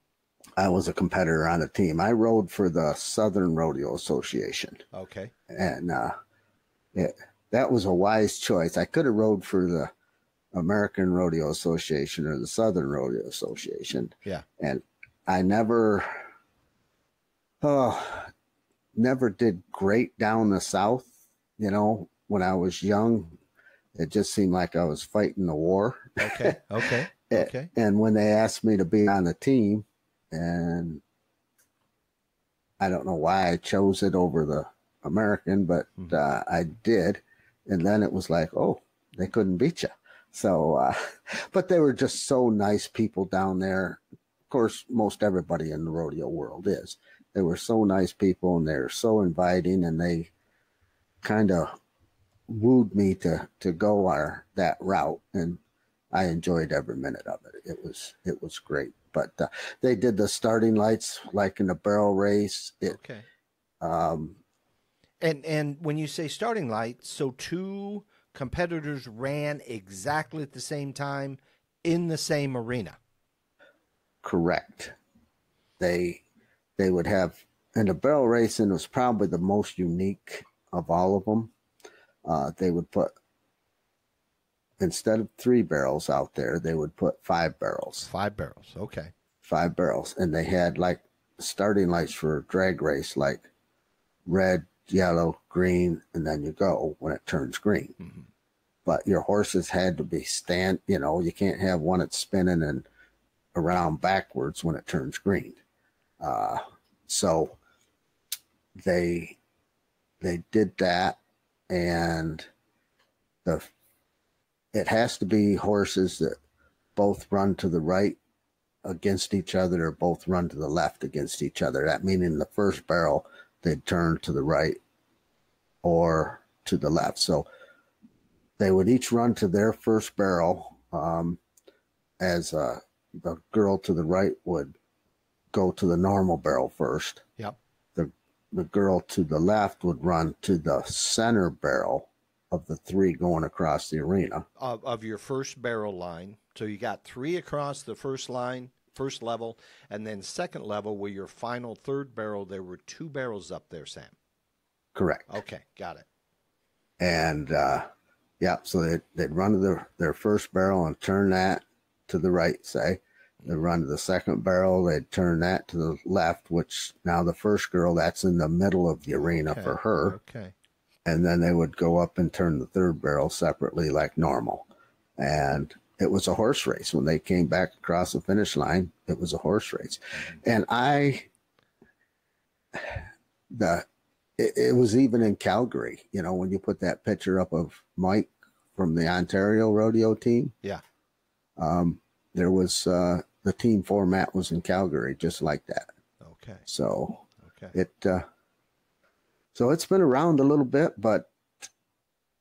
I was a competitor on the team. I rode for the Southern Rodeo Association, Okay. and uh, it, that was a wise choice. I could have rode for the American Rodeo Association or the Southern Rodeo Association. Yeah. and I never, oh, never did great down the South. You know, when I was young, it just seemed like I was fighting the war. Okay. Okay. Okay. And when they asked me to be on the team, and I don't know why I chose it over the American, but Mhm. uh, I did. And then it was like, oh, they couldn't beat you. So, uh, but they were just so nice people down there. Of course, most everybody in the rodeo world is. They were so nice people and they're so inviting and they kind of wooed me to, to go our, that route. And I enjoyed every minute of it. It was, it was great. But uh, they did the starting lights like in the barrel race. It, Okay. um, And and when you say starting lights, so two competitors ran exactly at the same time in the same arena. correct. They they would have and the barrel racing was probably the most unique of all of them. Uh, they would put instead of three barrels out there, they would put five barrels, Five barrels. Okay. five barrels, and they had like starting lights for a drag race, like red, yellow, green, and then you go when it turns green. Mhm. But your horses had to be stand. You know, you can't have one that's spinning and around backwards when it turns green. Uh, so they they did that, and the it has to be horses that both run to the right against each other or both run to the left against each other. That meaning the first barrel they'd turn to the right or to the left. So they would each run to their first barrel um, as uh, the girl to the right would go to the normal barrel first. Yep. The girl to the left would run to the center barrel of the three going across the arena. Of, of your first barrel line. So you got three across the first line, first level, and then second level where your final third barrel, there were two barrels up there, Sam. Correct. Okay, got it. and uh, yeah, so they'd, they'd run to their, their first barrel and turn that to the right, say. They'd run to the second barrel, they'd turn that to the left, which now the first girl, that's in the middle of the arena Okay. for her. Okay. And then they would go up and turn the third barrel separately, like normal. And it was a horse race. When they came back across the finish line, it was a horse race. And I, the, it, it was even in Calgary, you know, when you put that picture up of Mike from the Ontario rodeo team. Yeah. Um, there was, uh, the team format was in Calgary, just like that. Okay. So Okay. it, uh, so it's been around a little bit, but,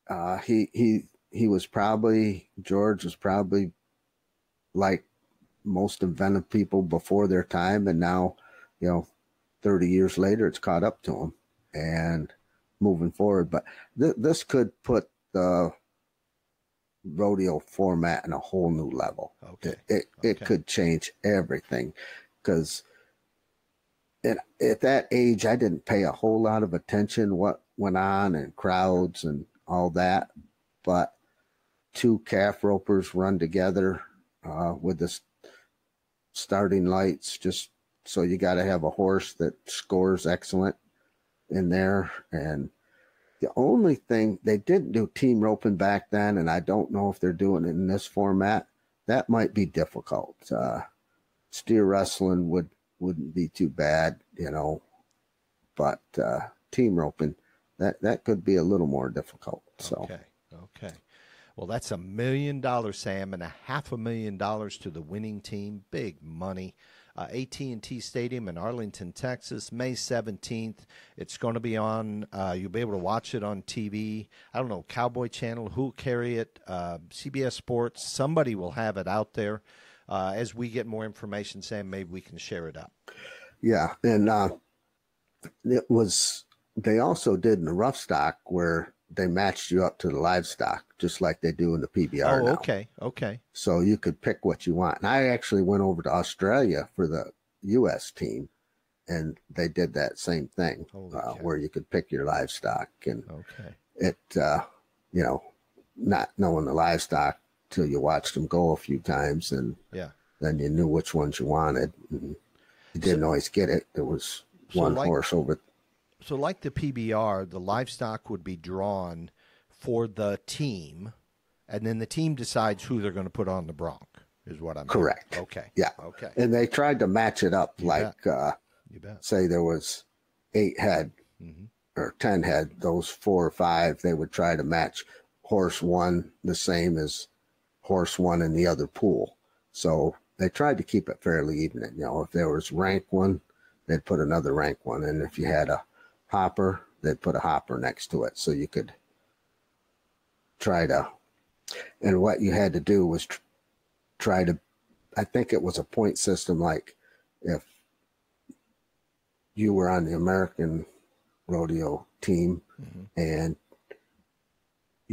uh, he, he, he was probably, George was probably like most inventive people before their time. And now, you know, 30 years later, it's caught up to him and moving forward. But th- this could put the rodeo format in a whole new level. Okay. It, it, it could change everything because at, at that age, I didn't pay a whole lot of attention what went on and crowds and all that. But two calf ropers run together uh, with the starting lights, just so you got to have a horse that scores excellent in there. And the only thing they didn't do team roping back then, and I don't know if they're doing it in this format. That might be difficult. Uh, steer wrestling would wouldn't be too bad, you know, but uh, team roping that that could be a little more difficult. So Okay. Okay. Well, that's a million dollars, Sam, and a half a million dollars to the winning team. Big money. Uh, AT&T Stadium in Arlington, Texas, May 17th. It's going to be on. Uh, you'll be able to watch it on TV. I don't know, Cowboy Channel, who'll carry it, uh, CBS Sports. Somebody will have it out there. Uh, as we get more information, Sam, maybe we can share it up. yeah, and uh, it was they also did in the rough stock where they matched you up to the livestock just like they do in the PBR. oh, now. okay. Okay. so you could pick what you want. And I actually went over to Australia for the U.S. team, and they did that same thing, uh, where you could pick your livestock, and Okay. it, uh, you know, not knowing the livestock till you watched them go a few times, and Yeah. then you knew which ones you wanted. And you didn't always get it. There was So one like- horse over. So, like the PBR, the livestock would be drawn for the team, and then the team decides who they're going to put on the bronc. Is what I'm hearing. Correct. Okay. Yeah. Okay. And they tried to match it up You like, uh, You bet. say there was eight head hmm or 10 head, those four or five, they would try to match horse one the same as horse one in the other pool. So they tried to keep it fairly even. You know, if there was rank one, they'd put another rank one. And if you had a hopper, they'd put a hopper next to it. So you could try to, and what you had to do was tr- try to, I think it was a point system like if you were on the American rodeo team mm-hmm. and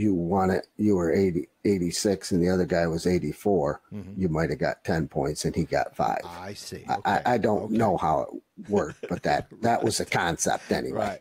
you won it, you were 80, 86 and the other guy was 84, mm-hmm. you might have got 10 points and he got five. I see. Okay. I, I, don't okay. know how it worked, but that, that was a concept anyway. Right.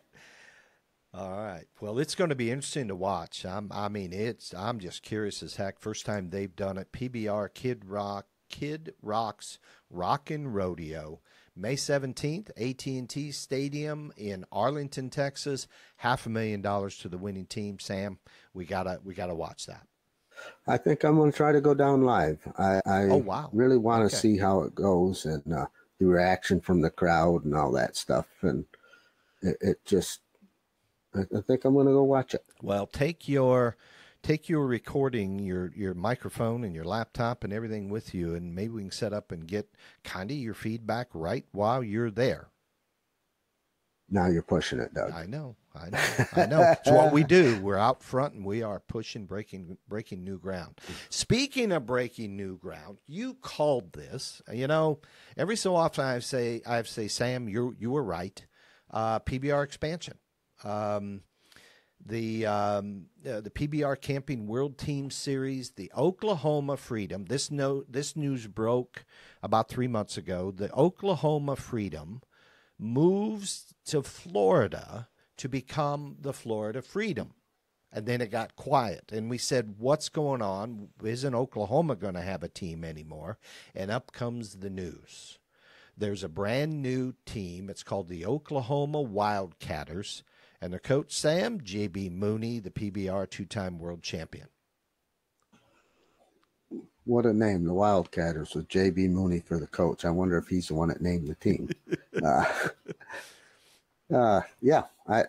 All right. Well, it's going to be interesting to watch. I'm, I mean, it's. I'm just curious as heck. First time they've done it. PBR Kid Rock, Kid Rocks Rockin' Rodeo. May 17th, AT&T Stadium in Arlington, Texas. Half a million dollars to the winning team. Sam, we gotta we gotta watch that. I think I'm going to try to go down live. I, I oh, wow. really want to okay. see how it goes and uh, the reaction from the crowd and all that stuff. And it, it just, I, I think I'm going to go watch it. Well, take your take your recording, your your microphone and your laptop and everything with you, and maybe we can set up and get kind of your feedback right while you're there. Now you're pushing it, Doug. I know, I know, I know. it's what we do. We're out front and we are pushing, breaking, breaking new ground. Speaking of breaking new ground, you called this. You know, every so often I say, I say, Sam, you you were right. Uh, PBR expansion. Um, the um, uh, the PBR Camping World Team Series, the Oklahoma Freedom. This no this news broke about three months ago. The Oklahoma Freedom moves to Florida to become the Florida Freedom. And then it got quiet. And we said, What's going on? Isn't Oklahoma going to have a team anymore? And up comes the news. There's a brand new team. It's called the Oklahoma Wildcatters and their coach Sam JB Mooney, the PBR two-time world champion. What a name, the Wildcatters with JB Mooney for the coach. I wonder if he's the one that named the team. uh, uh, yeah, I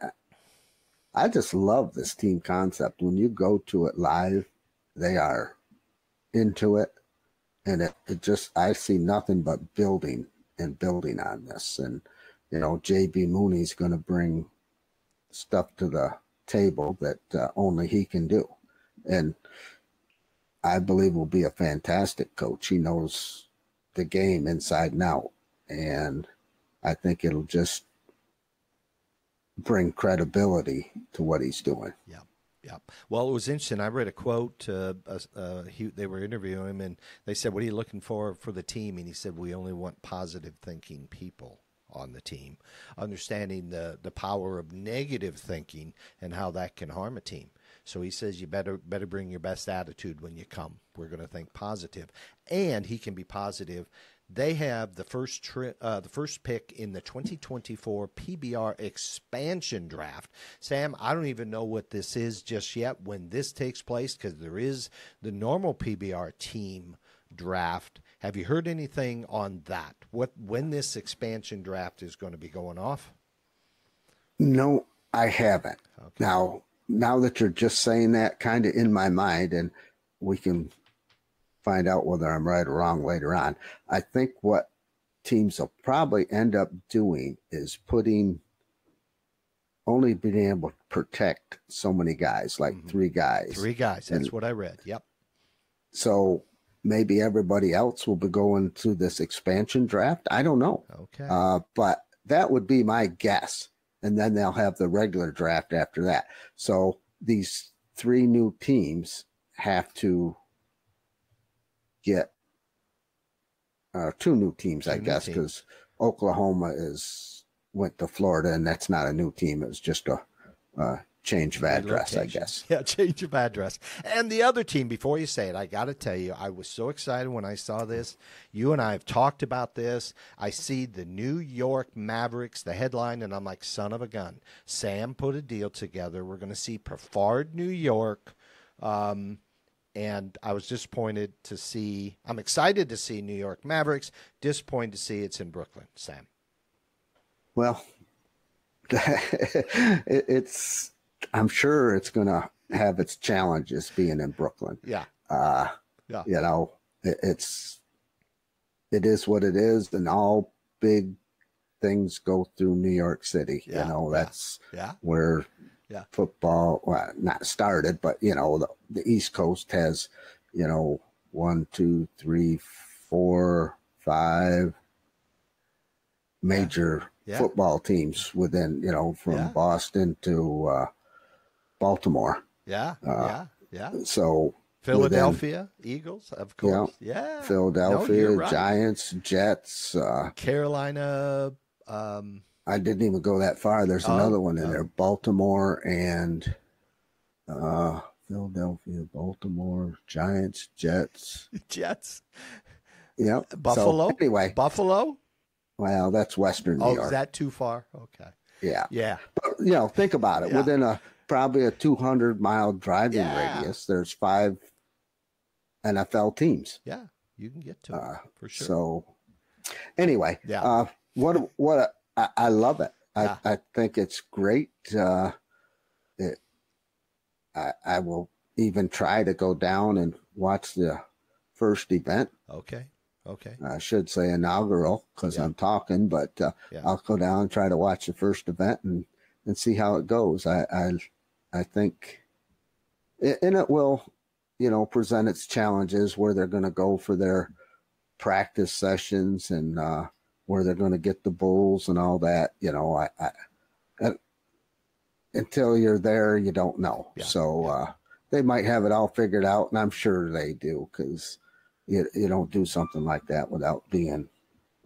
I just love this team concept. When you go to it live, they are into it, and it, it just I see nothing but building and building on this. And you know, JB Mooney's going to bring stuff to the table that uh, only he can do. And I believe will be a fantastic coach. He knows the game inside and out. And I think it'll just bring credibility to what he's doing. Yeah. Yeah. Well, it was interesting. I read a quote. Uh, uh, he, they were interviewing him, and they said, "What are you looking for for the team?" And he said, "We only want positive thinking people." On the team, understanding the, the power of negative thinking and how that can harm a team. So he says you better better bring your best attitude when you come. We're going to think positive, and he can be positive. They have the first tri- uh, the first pick in the 2024 PBR expansion draft. Sam, I don't even know what this is just yet when this takes place because there is the normal PBR team draft have you heard anything on that? What when this expansion draft is going to be going off? No, I haven't. Okay. Now, now that you're just saying that, kind of in my mind, and we can find out whether I'm right or wrong later on. I think what teams will probably end up doing is putting only being able to protect so many guys, like mm-hmm. three guys. Three guys. That's and what I read. Yep. So maybe everybody else will be going to this expansion draft. I don't know. Okay. Uh, but that would be my guess. And then they'll have the regular draft after that. So these three new teams have to get uh, two new teams, two I guess, because Oklahoma is went to Florida, and that's not a new team. It was just a, a change of address, I guess. Yeah, change of address. And the other team, before you say it, I got to tell you, I was so excited when I saw this. You and I have talked about this. I see the New York Mavericks, the headline, and I'm like, son of a gun. Sam put a deal together. We're going to see Brevard, New York. Um, and I was disappointed to see, I'm excited to see New York Mavericks, disappointed to see it's in Brooklyn, Sam. Well, it's I'm sure it's going to have its challenges being in Brooklyn. Yeah. Uh, Yeah. You know, it, it's it is what it is, and all big things go through New York City. Yeah, You know, that's Yeah. where Yeah. football well, not started, but you know, the, the East Coast has, you know, one, two, three, four, five major Yeah. football teams within, you know, from Yeah. Boston to uh, Baltimore. Yeah. Uh, yeah. Yeah. So Philadelphia Eagles, of course. Yeah. yeah. Philadelphia, you're right. Giants, Jets. Uh, Carolina. Um, I didn't even go that far. There's Oh, another one in oh. there. Baltimore and uh, Philadelphia, Baltimore, Giants, Jets. Jets. Yep. Buffalo? So anyway, Buffalo. well, that's Western New Oh, York. is that too far? Okay. yeah. Yeah. But, you know, think about it. Yeah. Within a probably a 200 mile driving Yeah. radius, there's five NFL teams. Yeah. You can get to it Uh, for sure. So, anyway, Yeah. uh, what what a, I, I love it. I, Yeah. I think it's great. Uh, it, I I will even try to go down and watch the first event. okay. Okay. I should say inaugural because Yeah. I'm talking, but uh, Yeah. I'll go down and try to watch the first event and and see how it goes. I I I think, and it will, you know, present its challenges where they're going to go for their practice sessions and uh, where they're going to get the bulls and all that. You know, I, I, I until you're there, you don't know. Yeah, So. Uh, they might have it all figured out, and I'm sure they do because you you don't do something like that without being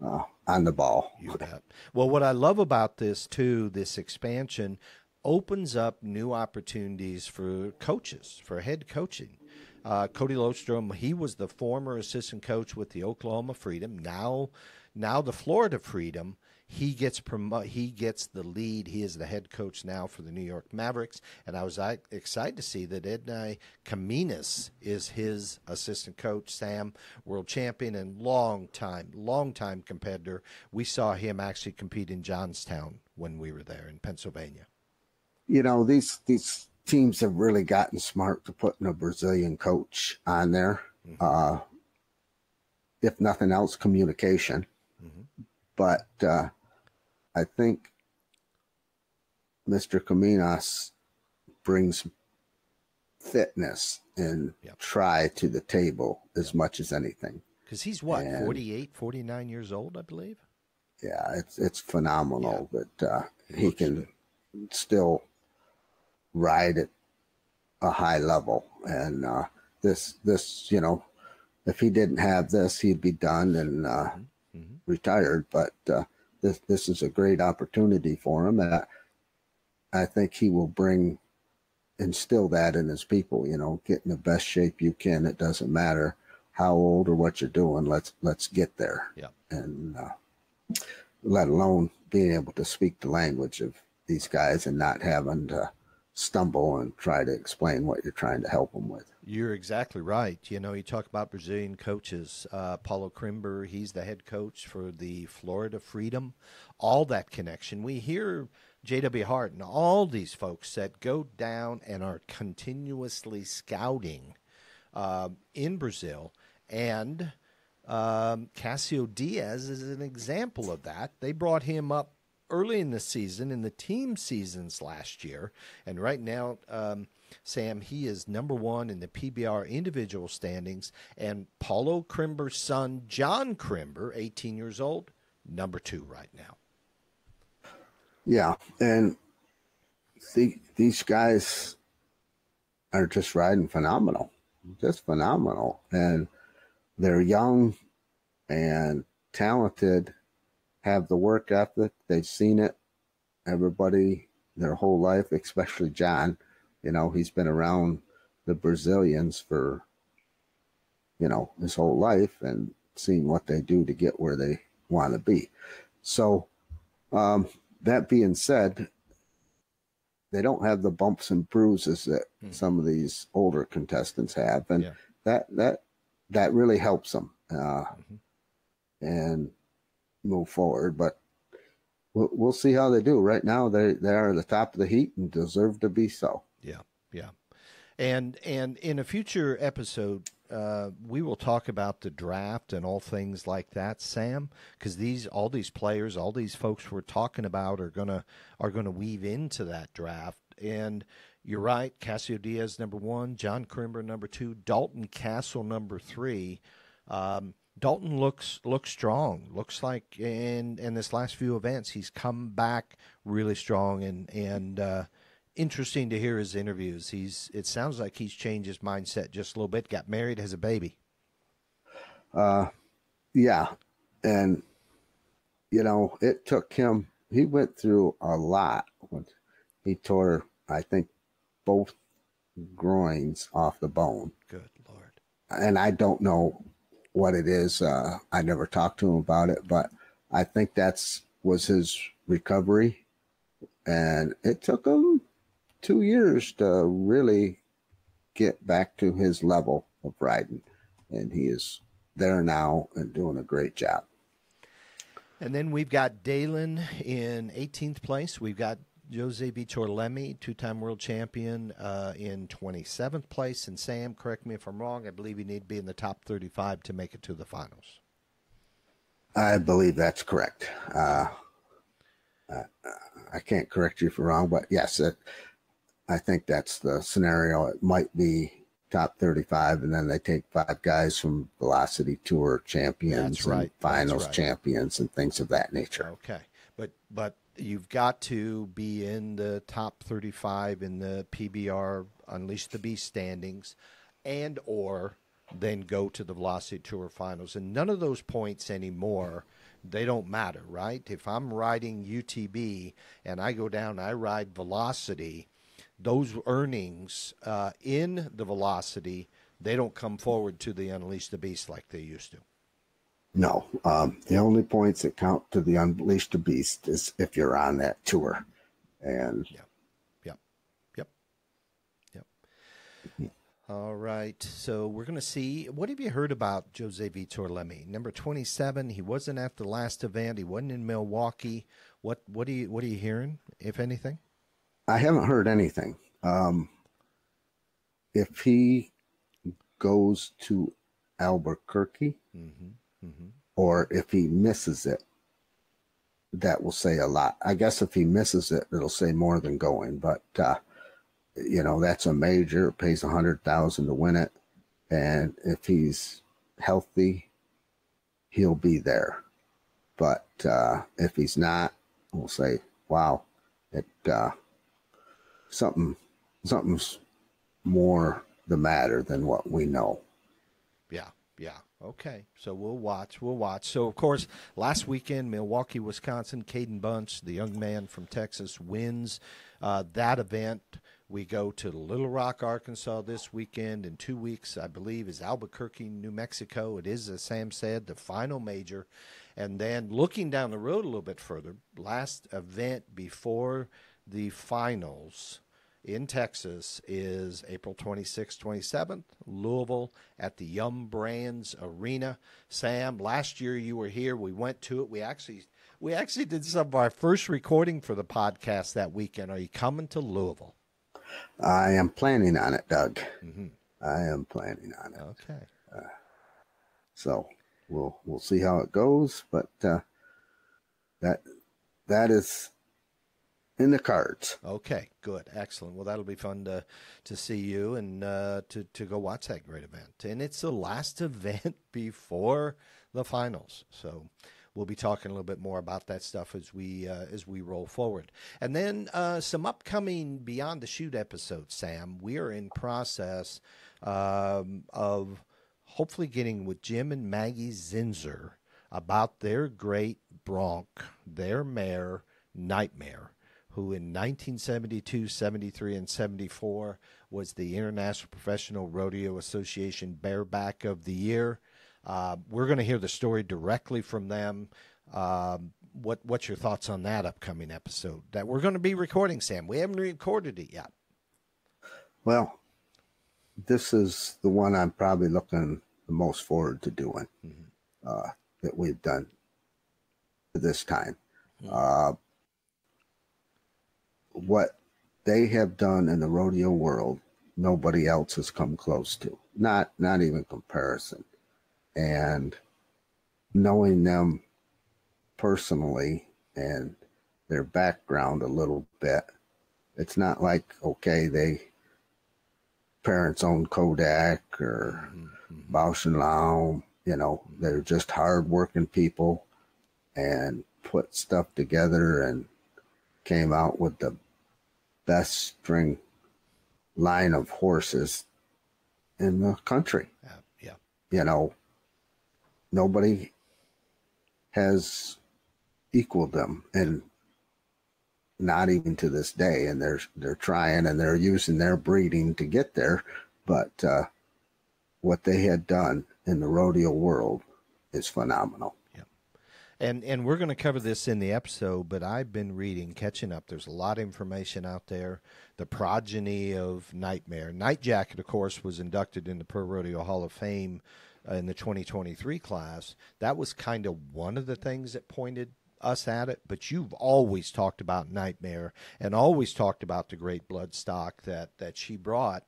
uh, on the ball. You bet. Well, what I love about this too, this expansion opens up new opportunities for coaches, for head coaching. Uh, Cody Lostroh, he was the former assistant coach with the Oklahoma Freedom. Now, now the Florida Freedom. He gets promo- He gets the lead. He is the head coach now for the New York Mavericks, and I was I, excited to see that Ednei Caminhas is his assistant coach. Sam, world champion and long time, long time competitor. We saw him actually compete in Johnstown when we were there in Pennsylvania. You know these these teams have really gotten smart to putting a Brazilian coach on there. Uh, if nothing else, communication. Mhm. But uh, I think Mr. Caminhas brings fitness and Yep. try to the table as much as anything. Because he's what, And- 48, 49 years old, I believe? Yeah, it's it's phenomenal that uh, he looks can still ride at a high level. And uh, this this you know, if he didn't have this, he'd be done and uh, Mhm. retired. But uh, this this is a great opportunity for him, and I, I think he will bring instill that in his people. You know, get in the best shape you can. It doesn't matter how old or what you're doing. Let's let's get there. Yeah. And uh, let alone being able to speak the language of these guys and not having to stumble and try to explain what you're trying to help them with. You're exactly right. You know, you talk about Brazilian coaches. Uh, Paulo Crimber, he's the head coach for the Florida Freedom. All that connection. We hear J.W. Hart and all these folks that go down and are continuously scouting um, in Brazil. And um, Cassio Dias is an example of that. They brought him up early in the season, in the team seasons last year. And right now, um, Sam, he is number one in the PBR individual standings. And Paulo Crimber's son, John Crimber, 18 years old, number two right now. Yeah, and the, these guys are just riding phenomenal, just phenomenal, and they're young and talented, have the work ethic. They've seen it. Everybody their whole life, especially John. You know, he's been around the Brazilians for you know his whole life and seen what they do to get where they want to be. So. Um, that being said, they don't have the bumps and bruises that Hmm. some of these older contestants have, and Yeah. that that that really helps them uh, Mhm. and move forward. But we'll, we'll see how they do. Right now, they they are at the top of the heat and deserve to be so. Yeah, yeah. And and in a future episode, uh, we will talk about the draft and all things like that, Sam, because these all these players, all these folks we're talking about are gonna are gonna weave into that draft. And you're right, Cassio Dias number one, John Crimber number two, Dalton Kasel number three. Um, Dalton looks looks strong. Looks like in in this last few events he's come back really strong and and uh, interesting to hear his interviews. He's it sounds like he's changed his mindset just a little bit. Got married, has a baby. Uh, yeah, and you know it took him. He went through a lot. He tore, I think, both groins off the bone. Good lord. And I don't know what it is. Uh, I never talked to him about it, but I think that's was his recovery, and it took him two years to really get back to his level of riding, and he is there now and doing a great job. And then we've got Daylon in 18th place. We've got Jose Vitor two-time world champion, uh, in 27th place. And Sam, correct me if I'm wrong. I believe you need to be in the top 35 to make it to the finals. I believe that's correct. Uh, uh, I can't correct you if I'm wrong, but yes, it, I think that's the scenario. It might be top 35, and then they take five guys from Velocity Tour champions right. and finals right. champions and things of that nature. Okay, but but you've got to be in the top 35 in the PBR Unleash the Beast standings, and or then go to the Velocity Tour finals. And none of those points anymore. They don't matter, right? If I'm riding UTB and I go down, I ride Velocity those earnings uh, in the velocity they don't come forward to the unleash the beast like they used to no um, the only points that count to the unleash the beast is if you're on that tour. And yep yep yep yep. All right so we're going to see what have you heard about jose vitor Leme number 27 he wasn't at the last event he wasn't in milwaukee. What what are you what are you hearing if anything? I haven't heard anything. Um, if he goes to Albuquerque, mm-hmm, mm-hmm. or if he misses it, that will say a lot. I guess if he misses it, it'll say more than going. But uh, you know, that's a major. It pays a hundred thousand to win it, and if he's healthy, he'll be there. But uh, if he's not, we'll say, "Wow, it." Uh, something something's more the matter than what we know. Yeah, yeah. Okay, so we'll watch. We'll watch. So, of course, last weekend, Milwaukee, Wisconsin, Caden Bunch, the young man from Texas, wins uh, that event. We go to Little Rock, Arkansas this weekend. In two weeks, I believe, is Albuquerque, New Mexico. It is, as Sam said, the final major. And then looking down the road a little bit further, last event before the finals in Texas is April 26th, 27th, Louisville at the Yum Brands Arena. Sam, last year you were here. We went to it. We actually we actually did some of our first recording for the podcast that weekend. Are you coming to Louisville? I am planning on it, Doug. Mm-hmm. I am planning on it. Okay. Uh, so we'll we'll see how it goes, but uh, that that is in the cards. Okay, good, excellent. Well, that'll be fun to to see you and uh, to to go watch that great event. And it's the last event before the finals, so we'll be talking a little bit more about that stuff as we uh, as we roll forward. And then uh, some upcoming Beyond the Chutes episodes. Sam, we are in process um, of hopefully getting with Jim and Maggie Zinser about their great bronc, their mare Nightmare who in 1972, 73, and 74 was the International Professional Rodeo Association Bareback of the Year. Uh, we're going to hear the story directly from them. Um, what what's your thoughts on that upcoming episode that we're going to be recording, Sam? We haven't recorded it yet. Well, this is the one I'm probably looking the most forward to doing mm-hmm. uh, that we've done this time. Uh, what they have done in the rodeo world, nobody else has come close to. Not not even comparison. And knowing them personally and their background a little bit, it's not like okay they parents own Kodak or mm-hmm. Bausch and Lomb. You know, they're just hardworking people and put stuff together and came out with the best string line of horses in the country. Yeah. yeah. You know, nobody has equaled them and not even to this day and they're they're trying and they're using their breeding to get there but uh, what they had done in the rodeo world is phenomenal and and we're going to cover this in the episode but i've been reading catching up. There's a lot of information out there. The progeny of nightmare. Night jacket of course was inducted in the pro rodeo hall of fame uh, in the 2023 class. That was kind of one of the things that pointed us at it but you've always talked about nightmare and always talked about the great blood stock that that she brought.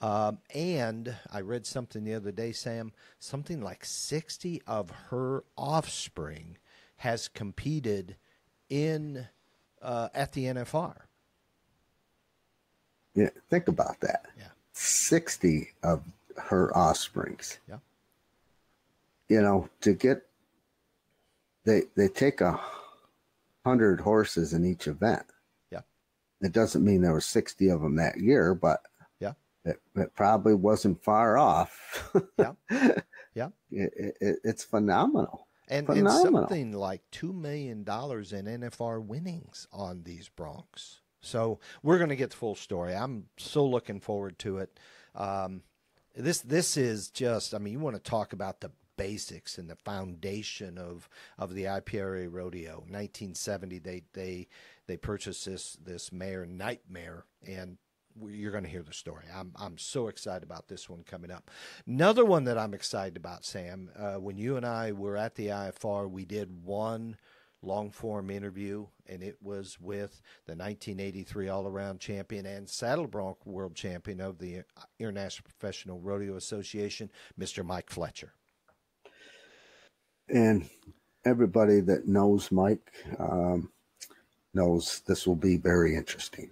Um, and I read something the other day, Sam, something like 60 of her offspring has competed in uh, at the NFR. Yeah, think about that. Yeah. 60 of her offsprings. Yeah. You know, to get they they take a hundred horses in each event. Yeah. It doesn't mean there were 60 of them that year, but it, it probably wasn't far off. yeah, yeah. It, it, it's phenomenal. And, and something like two million dollars in NFR winnings on these broncs. So we're going to get the full story. I'm so looking forward to it. Um, this this is just. I mean, you want to talk about the basics and the foundation of of the IPRA rodeo. 1970, they they they purchased this this mare Nightmare, and you're going to hear the story. I'm I'm so excited about this one coming up. Another one that I'm excited about, Sam. Uh, when you and I were at the IFR, we did one long form interview, and it was with the 1983 all around champion and saddle bronc world champion of the International Professional Rodeo Association, Mr. Mike Fletcher. And everybody that knows Mike um, knows this will be very interesting.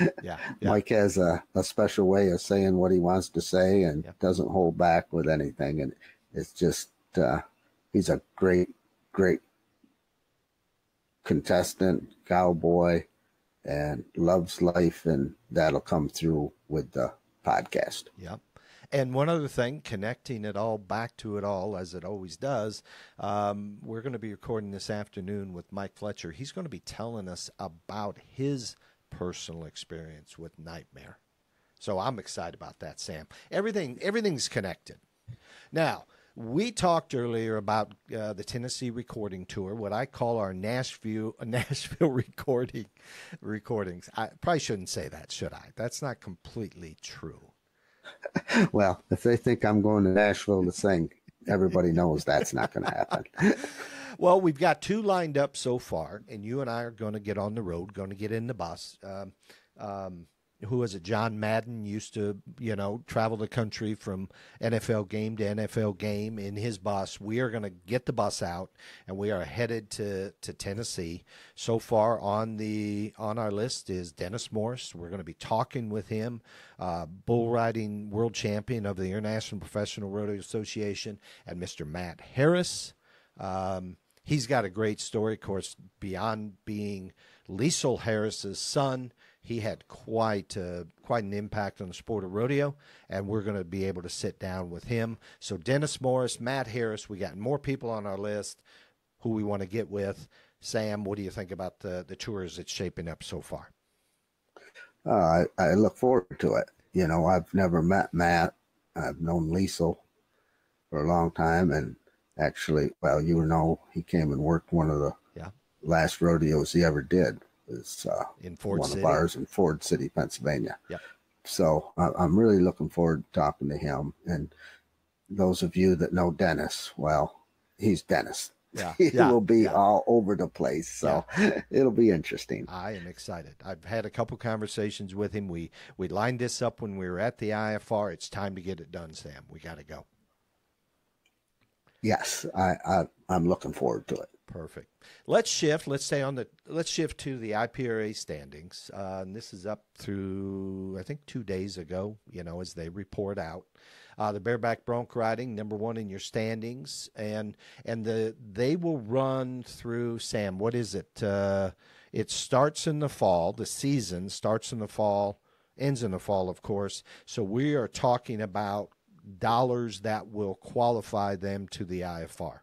Yeah, yeah. Mike has a, a special way of saying what he wants to say and yeah. doesn't hold back with anything. And it's just, uh, he's a great, great contestant, cowboy, and loves life. And that'll come through with the podcast. Yep. And one other thing, connecting it all back to it all, as it always does, um, we're going to be recording this afternoon with Mike Fletcher. He's going to be telling us about his personal experience with Nightmare. So I'm excited about that, Sam. Everything everything's connected. Now, we talked earlier about uh, the Tennessee recording tour, what I call our Nashville Nashville recording recordings. I probably shouldn't say that, should I? That's not completely true. well, if they think I'm going to Nashville to sing, everybody knows that's not going to happen. Well, we've got two lined up so far, and you and I are going to get on the road, going to get in the bus. Um, um, who was it? John Madden used to, you know, travel the country from NFL game to NFL game in his bus. We are going to get the bus out, and we are headed to to Tennessee. So far on the on our list is Dennis Morse. We're going to be talking with him, uh, bull riding world champion of the International Professional Rodeo Association, and Mr. Matt Harris. Um, he's got a great story, of course, beyond being Lecile Harris's son. He had quite uh, quite an impact on the sport of rodeo, and we're going to be able to sit down with him. So Dennis Morris, Matt Harris, we got more people on our list who we want to get with. Sam, what do you think about the the tours that's shaping up so far? Uh, I, I look forward to it. You know, I've never met Matt. I've known Lecile for a long time, and actually, well, you know, he came and worked one of the yeah. last rodeos he ever did. Was uh, in Ford one City. of ours in Ford City, Pennsylvania. Yeah. So uh, I'm really looking forward to talking to him. And those of you that know Dennis, well, he's Dennis. Yeah, he yeah, will be yeah. all over the place. So it'll be interesting. I am excited. I've had a couple conversations with him. We we lined this up when we were at the IFR. It's time to get it done, Sam. We got to go. Yes, I, I I'm looking forward to it. Perfect. Let's shift. Let's stay on the. Let's shift to the IPRA standings. Uh, and this is up through I think two days ago. You know, as they report out, uh, the bareback bronc riding number one in your standings, and and the they will run through. Sam, what is it? Uh, it starts in the fall. The season starts in the fall, ends in the fall, of course. So we are talking about dollars that will qualify them to the IFR.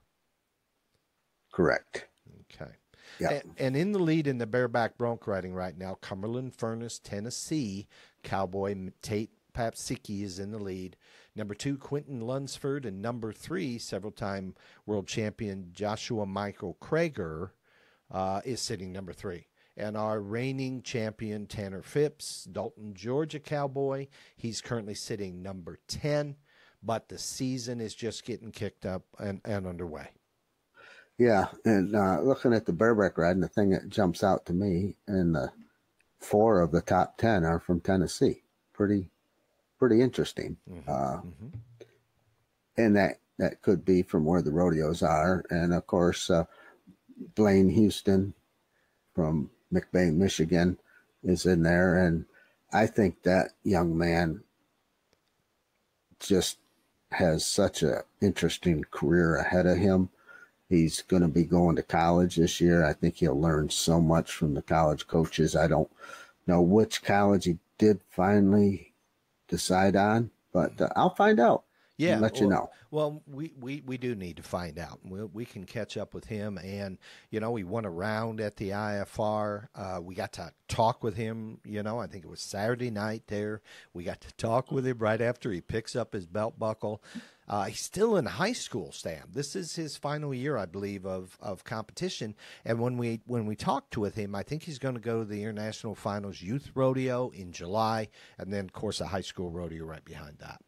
Correct. Okay. Yeah. And, and in the lead in the bareback bronc riding right now, Cumberland Furnace, Tennessee, Cowboy Tate Papsicki is in the lead. Number two, Quentin Lunsford, and number three, several time world champion Joshua Michael Krager uh, is sitting number three. And our reigning champion, Tanner Phipps, Dalton, Georgia Cowboy, he's currently sitting number 10, but the season is just getting kicked up and, and underway. Yeah, and uh, looking at the bareback riding, the thing that jumps out to me, and the four of the top ten are from Tennessee. Pretty, pretty interesting. Mm-hmm. Uh, Mhm. and that that could be from where the rodeos are, and of course, uh, Blaine Houston from McBain, Michigan, is in there, and I think that young man just has such a interesting career ahead of him. He's going to be going to college this year. I think he'll learn so much from the college coaches. I don't know which college he did finally decide on, but uh, I'll find out. Yeah, and let you know. Well, we, we, we do need to find out. We, we can catch up with him. And, you know, he won a round at the IFR. Uh, we got to talk with him, you know, I think it was Saturday night there. We got to talk with him right after he picks up his belt buckle. Uh, he's still in high school, Sam. This is his final year, I believe, of, of competition. And when we when we talked with him, I think he's going to go to the International Finals Youth Rodeo in July, and then, of course, a high school rodeo right behind that.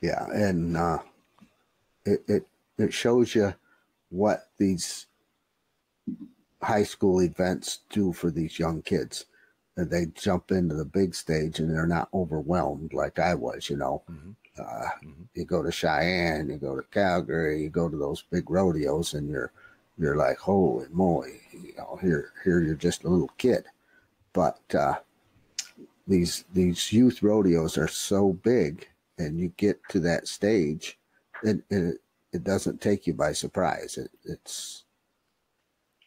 Yeah, and uh, it it it shows you what these high school events do for these young kids. That they jump into the big stage and they're not overwhelmed like I was. You know, Mhm. uh, Mhm. you go to Cheyenne, you go to Calgary, you go to those big rodeos, and you're you're like, holy moly, you know, here here you're just a little kid, but uh, these these youth rodeos are so big and you get to that stage and, and it, it doesn't take you by surprise it, it's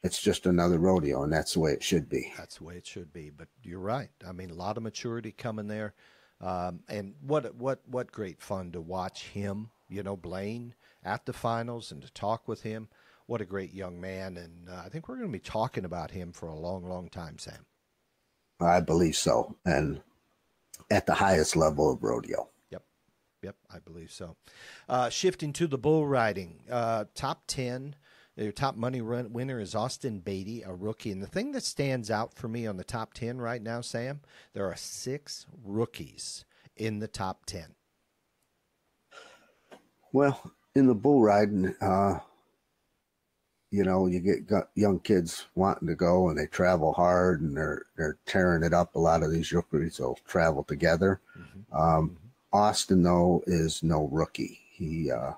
it's just another rodeo and that's the way it should be That's the way it should be. But you're right. I mean, a lot of maturity coming there, um, and what what what great fun to watch him. You know, Blaine at the finals and to talk with him. What a great young man, and uh, I think we're going to be talking about him for a long, long time, Sam. i believe so and at the highest level of rodeo Yep, I believe so. Uh, shifting to the bull riding, uh, top 10, their top money run winner is Austin Beatty, a rookie. And the thing that stands out for me on the top 10 right now, Sam, there are six rookies in the top 10. well in the bull riding uh you know you get young kids wanting to go and they travel hard and they're they're tearing it up a lot of these rookies will travel together Mhm. Um, Austin though is no rookie. He uh,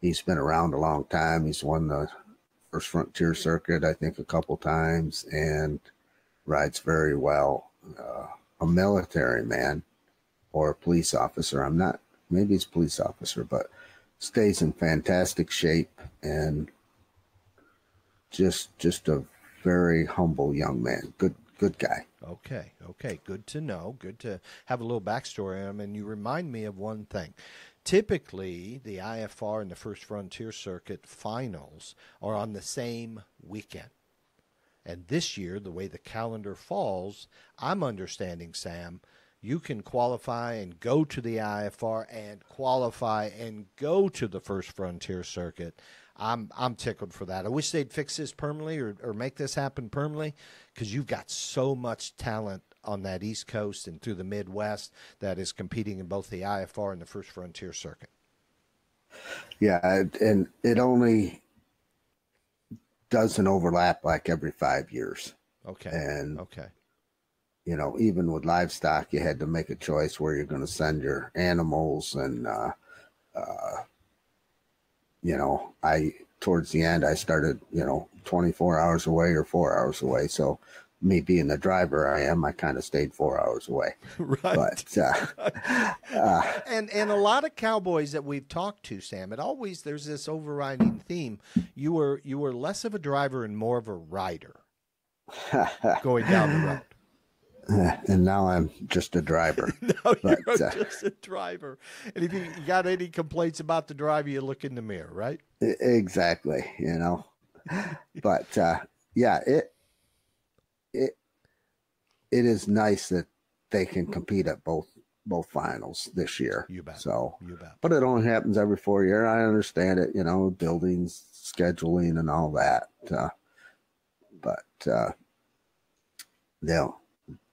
he's been around a long time. He's won the first frontier circuit, I think, a couple times, and rides very well. Uh, a military man or a police officer. I'm not. Maybe he's police officer, but stays in fantastic shape and just just a very humble young man. Good good guy. Okay, okay, good to know. Good to have a little backstory on him. And you remind me of one thing. Typically, the IFR and the First Frontier Circuit finals are on the same weekend. And this year, the way the calendar falls, I'm understanding, Sam, you can qualify and go to the IFR and qualify and go to the First Frontier Circuit. I'm I'm tickled for that. I wish they'd fix this permanently or, or make this happen permanently because you've got so much talent on that East Coast and through the Midwest that is competing in both the IFR and the First Frontier Circuit. Yeah, and it only doesn't overlap like every five years. Okay. And okay. you know, even with livestock, you had to make a choice where you're going to send your animals, and uh, uh, you know, I towards the end I started, you know, 24 hours away or four hours away. So me being the driver I am, I kind of stayed four hours away. right. But uh, uh, and and a lot of cowboys that we've talked to, Sam, it always there's this overriding theme. You were you were less of a driver and more of a rider going down the road. and now I'm just a driver. no, you're uh, just a driver. And if you got any complaints about the driver, you look in the mirror, right? Exactly, you know. But uh yeah, it it it is nice that they can compete at both both finals this year. You bet. So, You bet. but it only happens every four year. I understand it, you know, buildings, scheduling, and all that. Uh, but uh, they'll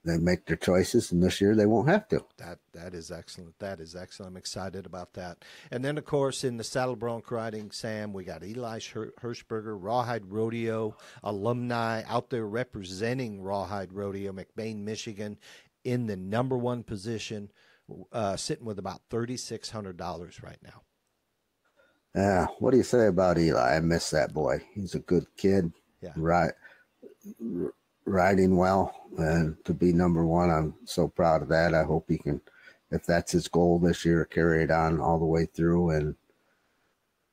they make their choices, and this year they won't have to. That that is excellent. That is excellent. I'm excited about that. And then, of course, in the saddle bronc riding, Sam, we got Eli Hirschberger, Rawhide Rodeo alumni out there representing Rawhide Rodeo, McBain, Michigan, in the number one position, uh, sitting with about thirty six hundred dollars right now. Yeah, what do you say about Eli? I miss that boy. He's a good kid. Yeah. Right. Riding well and to be number one, I'm so proud of that. I hope he can, if that's his goal this year, carry it on all the way through and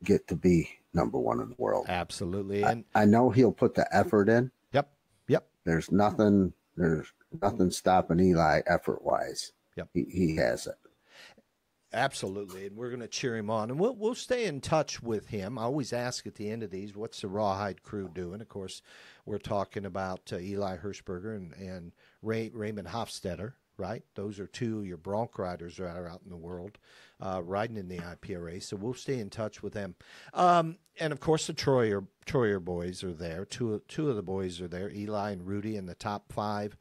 get to be number one in the world. Absolutely. I, And I know he'll put the effort in. yep, yep. There's nothing. There's nothing stopping Eli effort wise. Yep. He he has it. Absolutely, and we're going to cheer him on, and we'll we'll stay in touch with him. I always ask at the end of these, "What's the Rawhide crew doing?" Of course, we're talking about uh, Eli Hirschberger and and Ray, Raymond Hofstetter, right? Those are two your bronc riders that are out in the world uh, riding in the IPRA. So we'll stay in touch with them, um, and of course the Troyer Troyer boys are there. Two two of the boys are there, Eli and Rudy in the top five.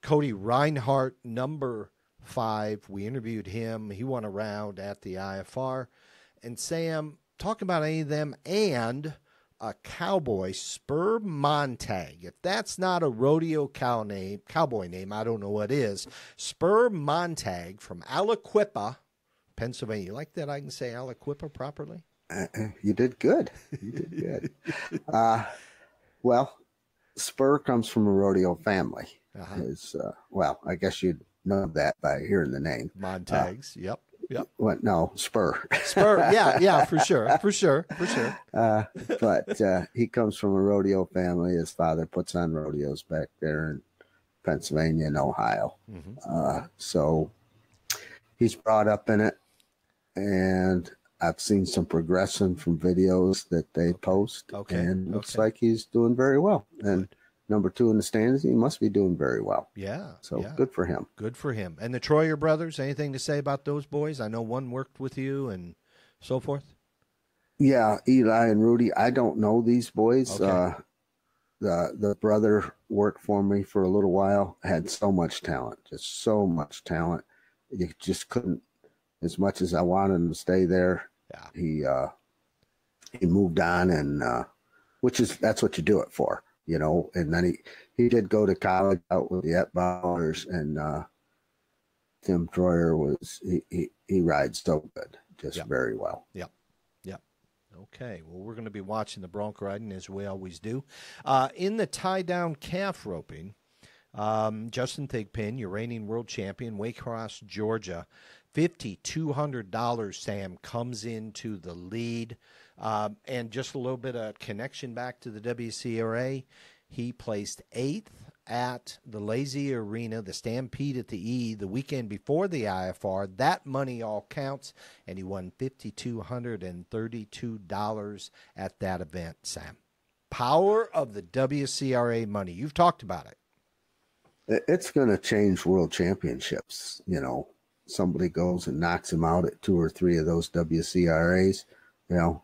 Cody Reinhardt, number five. We interviewed him. He won a round at the IFR. And Sam, talk about any of them and a cowboy, Spur Montag. If that's not a rodeo cow name, cowboy name, I don't know what is. Spur Montag from Aliquippa, Pennsylvania. You like that I can say Aliquippa properly? Uh, uh, you did good. You did good. uh, well, Spur comes from a rodeo family. Uh-huh. Is uh, well, I guess you'd know that by hearing the name. Montags. yep. Yep. What? No, Spur. Spur. Yeah, yeah, for sure. For sure. For sure. Uh, but uh, he comes from a rodeo family. His father puts on rodeos back there in Pennsylvania and Ohio. hmm Uh, so he's brought up in it, and I've seen some progression from videos that they post. Okay, and looks okay. like he's doing very well. And number two in the standings, he must be doing very well. Yeah. So yeah. good for him. Good for him. And the Troyer brothers, anything to say about those boys? I know one worked with you and so forth. Yeah, Eli and Rudy. I don't know these boys. Okay. Uh, the the brother worked for me for a little while. Had so much talent, just so much talent. You just couldn't, as much as I wanted him to stay there. Yeah. He uh, he moved on, and uh, which is that's what you do it for, you know. And then he he did go to college out with the Etbauers, and uh, Tim Troyer was he, he he rides so good, just Yep. very well. Yep. Yep. Okay. Well, we're going to be watching the bronc riding as we always do. Uh, in the tie down calf roping, um, Justin Thigpen, your reigning world champion, Waycross, Georgia, $5,200, Sam, comes into the lead. Um, and just a little bit of connection back to the WCRA. He placed eighth at the Lazy Arena, the Stampede at the E, the weekend before the IFR. That money all counts, and he won $5,232 at that event, Sam. Power of the WCRA money. You've talked about it. It- It's going to change world championships. You know, somebody goes and knocks him out at two or three of those WCRAs. You know,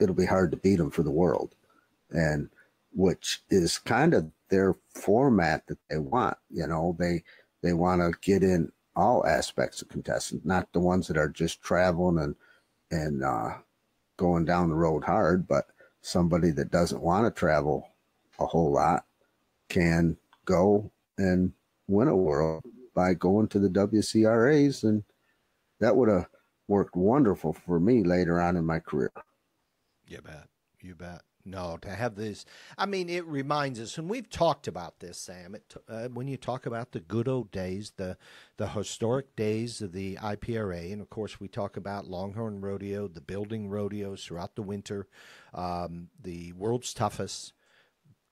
it'll be hard to beat them for the world, and which is kind of their format that they want. You know, they they want to get in all aspects of contestants, not the ones that are just traveling and and uh, going down the road hard, but somebody that doesn't want to travel a whole lot can go and win a world by going to the WCRAs. And that would have worked wonderful for me later on in my career. You bet. You bet. No, to have this, I mean, it reminds us, and we've talked about this, Sam. It, uh, when you talk about the good old days, the the historic days of the IPRA, and of course, we talk about Longhorn Rodeo, the building rodeos throughout the winter, um, the world's toughest.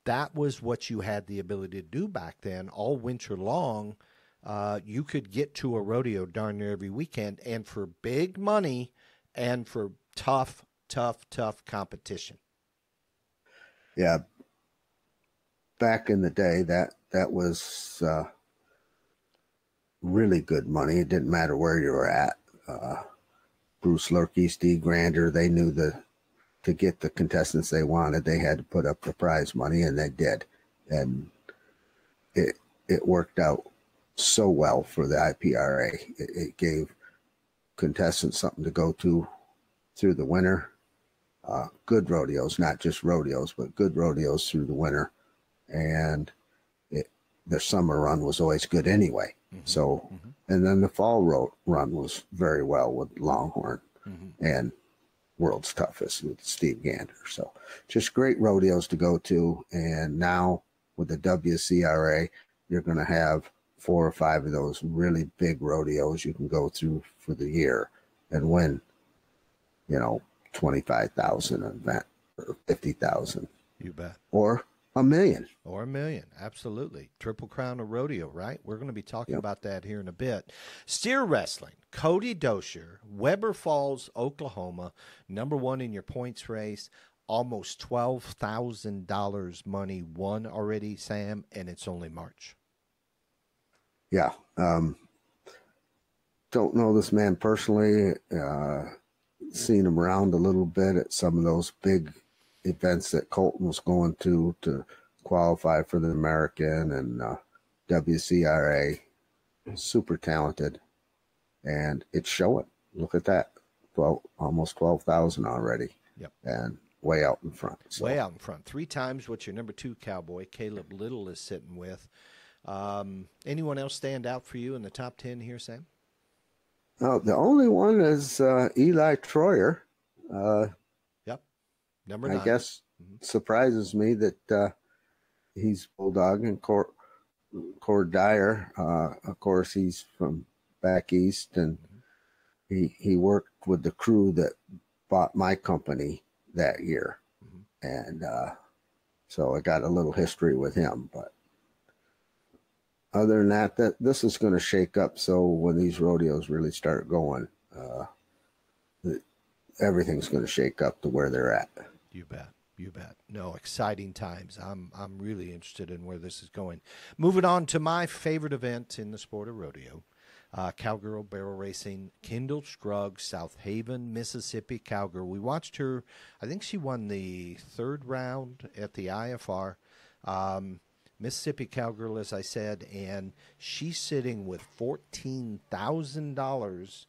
That was what you had the ability to do back then, all winter long. Uh, you could get to a rodeo darn near every weekend, and for big money, and for tough, tough, tough competition yeah, back in the day, that that was uh, really good money. It didn't matter where you were at. Uh, Bruce Lehrke, Steve Grander, they knew the to get the contestants they wanted, they had to put up the prize money, and they did, and it it worked out so well for the IPRA. It, it gave contestants something to go to through the winter uh, good rodeos, not just rodeos, but good rodeos through the winter. And it, the summer run was always good anyway. Mm-hmm. So, mm-hmm. and then the fall road run was very well with Longhorn mm-hmm. and World's Toughest with Steve Gander. So, just great rodeos to go to. And now with the WCRA, you're going to have four or five of those really big rodeos you can go through for the year and win, you know, 25,000 event or 50,000. You bet. Or a million. Or a million. Absolutely. Triple Crown of Rodeo, right? We're going to be talking yep. about that here in a bit. Steer Wrestling, Cody Dozier, Weber Falls, Oklahoma, number one in your points race. Almost $12,000 money won already, Sam, and it's only March. Yeah. Um, don't know this man personally. Uh, seen him around a little bit at some of those big events that Colton was going to to qualify for the American and uh, WCRA. Super talented, and it's showing. Look at that, twelve almost twelve thousand already. Yep, and way out in front. So. Way out in front. Three times what your number two cowboy Caleb Little is sitting with. Um, anyone else stand out for you in the top ten here, Sam? Oh, the only one is uh, Eli Troyer. Uh, yep, number nine. I guess mm-hmm. surprises me that uh, he's bulldog and Cord Dyer. Uh, of course, he's from back east, and mm-hmm. he he worked with the crew that bought my company that year, mm-hmm. and uh, so I got a little history with him. But other than that, that this is going to shake up. So when these rodeos really start going, uh, everything's going to shake up to where they're at. You bet. You bet. No, exciting times. I'm I'm really interested in where this is going. Moving on to my favorite event in the sport of rodeo. Uh, cowgirl barrel racing, Kendall Scruggs, South Haven, Mississippi cowgirl. We watched her. I think she won the third round at the IFR. Um, Mississippi Cowgirl, as I said, and she's sitting with $14,000.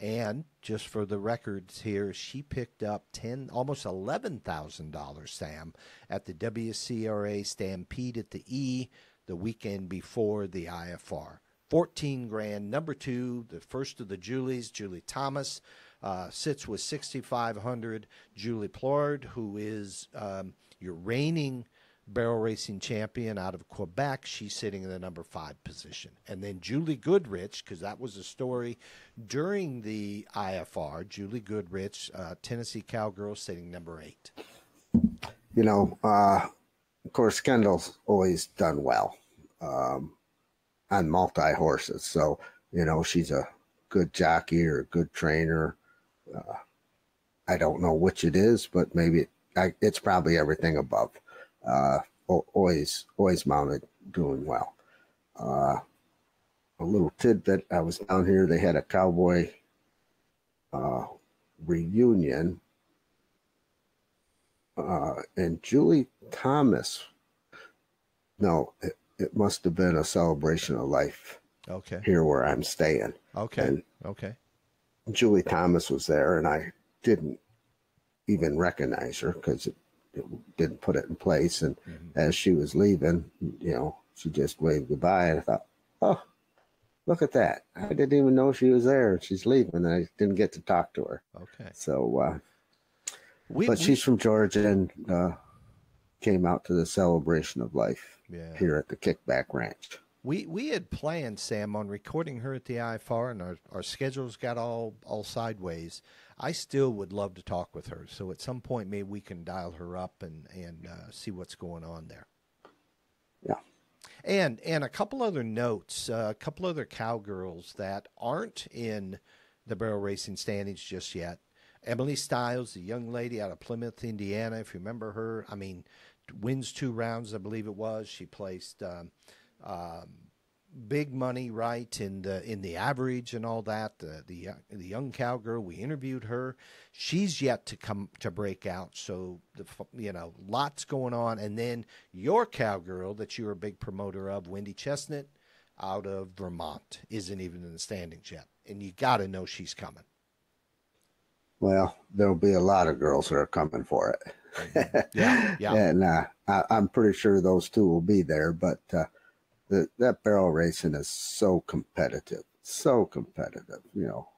And just for the records here, she picked up ten, almost eleven thousand dollars, Sam, at the WCRA Stampede at the E the weekend before the IFR. Fourteen grand. Number two, the first of the Julies, Julie Thomas, uh, sits with sixty five hundred. Julie Plord, who is um, your reigning barrel racing champion out of Quebec. She's sitting in the number five position. And then Julie Goodrich, because that was a story during the IFR, Julie Goodrich, uh, Tennessee Cowgirl, sitting number eight. You know, uh, of course, Kendall's always done well um, on multi horses. So, you know, she's a good jockey or a good trainer. Uh, I don't know which it is, but maybe it, I, it's probably everything above uh, always always mounted, doing well. Uh, a little tidbit: I was down here. They had a cowboy uh, reunion, uh, and Julie Thomas. No, it, it must have been a celebration of life. Okay. Here where I'm staying. Okay. And okay. Julie Thomas was there, and I didn't even recognize her because didn't put it in place. And mm-hmm. as she was leaving, you know, she just waved goodbye. And I thought, oh, look at that. I didn't even know she was there. She's leaving. And I didn't get to talk to her. Okay. So, uh, we, but we, she's from Georgia and uh, came out to the celebration of life yeah. here at the Kickback Ranch. We we had planned Sam on recording her at the IFR, and our, our schedules got all all sideways. I still would love to talk with her. So at some point, maybe we can dial her up and and uh, see what's going on there. Yeah. And and a couple other notes, uh, a couple other cowgirls that aren't in the barrel racing standings just yet. Emily Stiles, the young lady out of Plymouth, Indiana, if you remember her, I mean, wins two rounds, I believe it was. She placed um, um, big money, right, in the in the average and all that. The the the young cowgirl, we interviewed her. She's yet to come to break out. So the you know lots going on. And then your cowgirl that you're a big promoter of, Wendy Chestnut, out of Vermont, isn't even in the standings yet, and you got to know she's coming. Well, there'll be a lot of girls that are coming for it. yeah, yeah. and uh, I, am pretty sure those two will be there. But uh, the, that barrel racing is so competitive, so competitive. You know,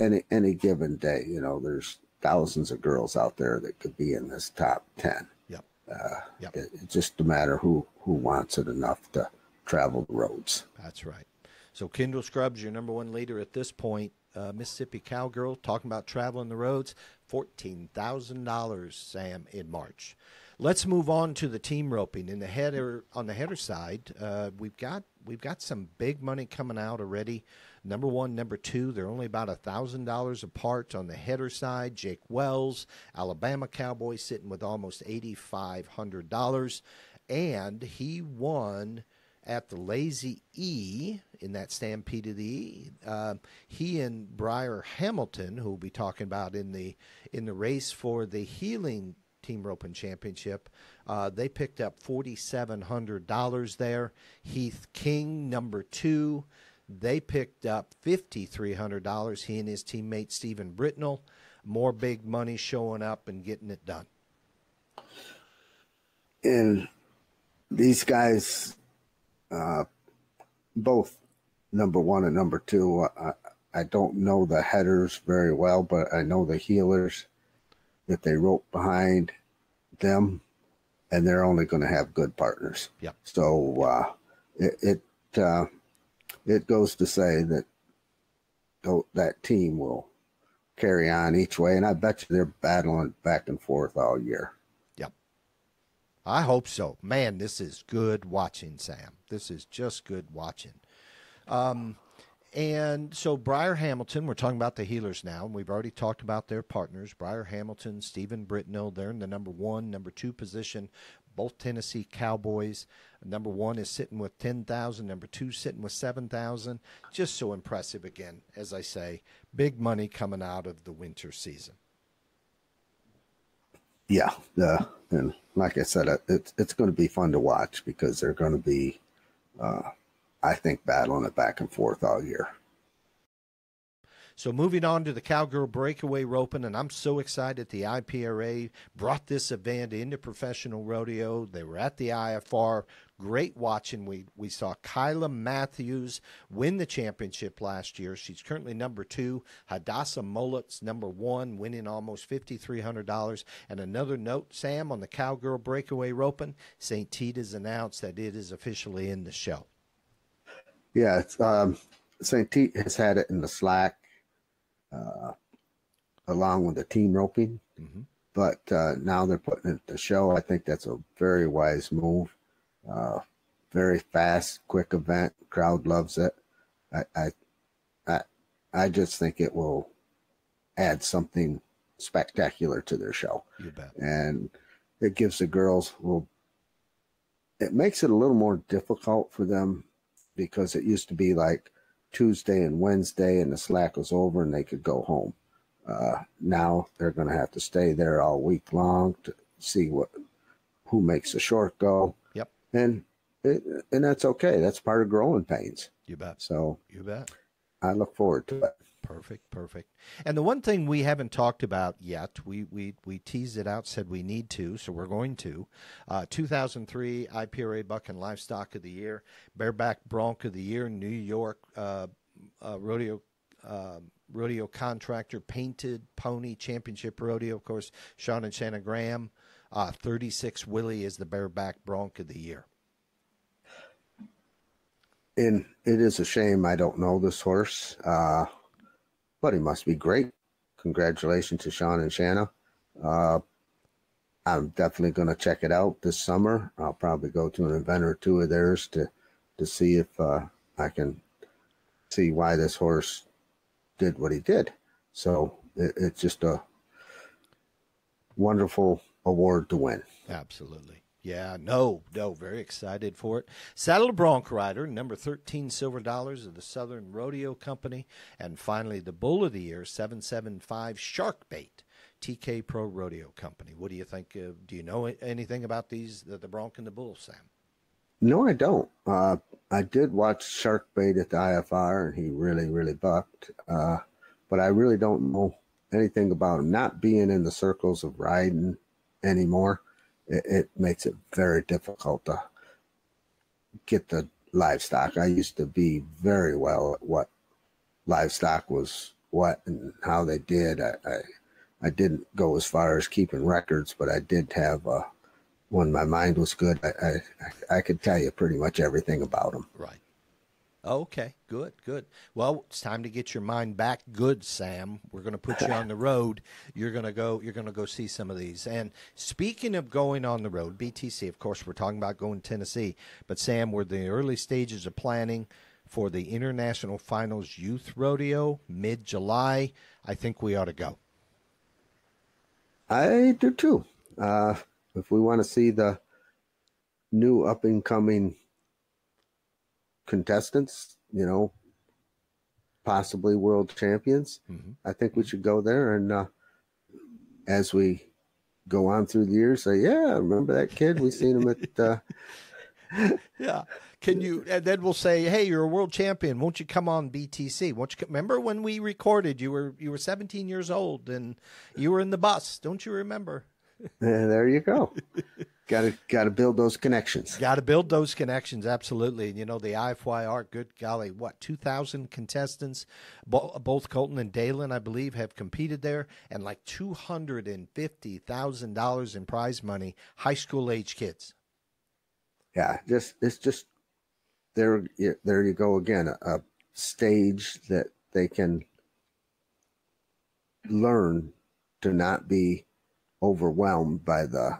any any given day, you know, there's thousands of girls out there that could be in this top ten. Yep. Uh, yep. It, it's just a matter who who wants it enough to travel the roads. That's right. So Kendall Scruggs, your number one leader at this point, uh, Mississippi Cowgirl, talking about traveling the roads, $14,000, Sam, in March. Let's move on to the team roping. In the header on the header side, uh, we've got we've got some big money coming out already. Number one, number two, they're only about a thousand dollars apart on the header side. Jake Wells, Alabama Cowboy, sitting with almost eighty five hundred dollars, and he won at the Lazy E in that Stampede of the E. Uh, he and Briar Hamilton, who we'll be talking about in the in the race for the Heeling Team Roping Championship, uh, they picked up forty seven hundred dollars there. Heath King, number two, they picked up fifty three hundred dollars. He and his teammate Stephen Britnell, more big money showing up and getting it done. And these guys uh, both number one and number two. I, I don't know the headers very well, but I know the heelers that they rope behind them, and they're only going to have good partners. Yeah. So uh, it it, uh, it goes to say that that team will carry on each way, and I bet you they're battling back and forth all year. Yep. I hope so. Man, this is good watching, Sam. This is just good watching. Um, and so Briar Hamilton, we're talking about the heelers now, and we've already talked about their partners. Briar Hamilton, Stephen Britnell, they're in the number one, number two position, both Tennessee Cowboys. Number one is sitting with 10,000, number two sitting with 7,000. Just so impressive again, as I say, big money coming out of the winter season. Yeah, uh, and like I said, it's it's going to be fun to watch because they're going to be, uh, I think, battling it back and forth all year. So moving on to the Cowgirl Breakaway Roping, and I'm so excited the IPRA brought this event into professional rodeo. They were at the IFR Great watching. We we saw Kyla Matthews win the championship last year. She's currently number two. Hadassah Mullet's number one, winning almost fifty three hundred dollars. And another note, Sam, on the cowgirl breakaway roping, St. Tite's announced that it is officially in the show. Yeah, um, St. Has had it in the slack, uh, along with the team roping. Mm-hmm. But uh, now they're putting it to show. I think that's a very wise move. Uh, very fast, quick event. Crowd loves it. I, I, I, I just think it will add something spectacular to their show. You bet. And it gives the girls well, it makes it a little more difficult for them because it used to be like Tuesday and Wednesday and the slack was over and they could go home. Uh, now they're going to have to stay there all week long to see what who makes the short go Yep. and it, and that's okay. That's part of growing pains. You bet. So you bet. I look forward to it. Perfect, perfect. And the one thing we haven't talked about yet, we we we teased it out, said we need to, so we're going to. Uh, 2003 IPRA Bucking Livestock of the Year, Bareback Bronc of the Year, New York uh, uh, Rodeo. Um, rodeo contractor painted pony championship rodeo of course sean and shannon graham uh, 36 willie is the bareback bronc of the year and it is a shame I don't know this horse, uh, but he must be great. Congratulations to Sean and Shanna. Uh, I'm definitely going to check it out this summer. I'll probably go to an event or two of theirs to to see if uh, I can see why this horse did what he did. So it, it's just a wonderful award to win. Absolutely. Yeah, no, no, very excited for it. Saddle Bronc Rider, number 13 Silver Dollars of the Southern Rodeo Company. And finally, the Bull of the Year, 775 Shark Bait, TK Pro Rodeo Company. What do you think? Uh, do you know anything about these, the, the Bronc and the Bull, Sam? No, I don't. Uh, I did watch Shark Bait at the IFR, and he really, really bucked. Uh, but I really don't know anything about him not being in the circles of riding anymore it, it makes it very difficult to get the livestock. I used to be very well at what livestock was what and how they did. I, I, I didn't go as far as keeping records, but I did have uh, when my mind was good. I, I I could tell you pretty much everything about them. Right. Okay, good, good. Well, it's time to get your mind back good, Sam. We're going to put you on the road. You're going to go you're going to go see some of these. And speaking of going on the road, BTC, of course, we're talking about going to Tennessee, but Sam, we're in the early stages of planning for the International Finals Youth Rodeo mid-July. I think we ought to go. I do too. Uh, if we want to see the new up and coming contestants, you know, possibly world champions. Mm-hmm. I think we should go there and uh, as we go on through the years, say, yeah, remember that kid? We seen him at. Uh... yeah. Can you? And then we'll say, "Hey, you're a world champion. Won't you come on BTC? Won't you remember when we recorded? You were you were 17 years old and you were in the bus. Don't you remember?" there you go. Got to got to build those connections. Got to build those connections, absolutely. And you know the IFYR, good golly, what two thousand contestants, Bo- both Colton and Daylon, I believe, have competed there, and like two hundred and fifty thousand dollars in prize money, high school age kids. Yeah, just it's just there. There you go again, a, a stage that they can learn to not be overwhelmed by the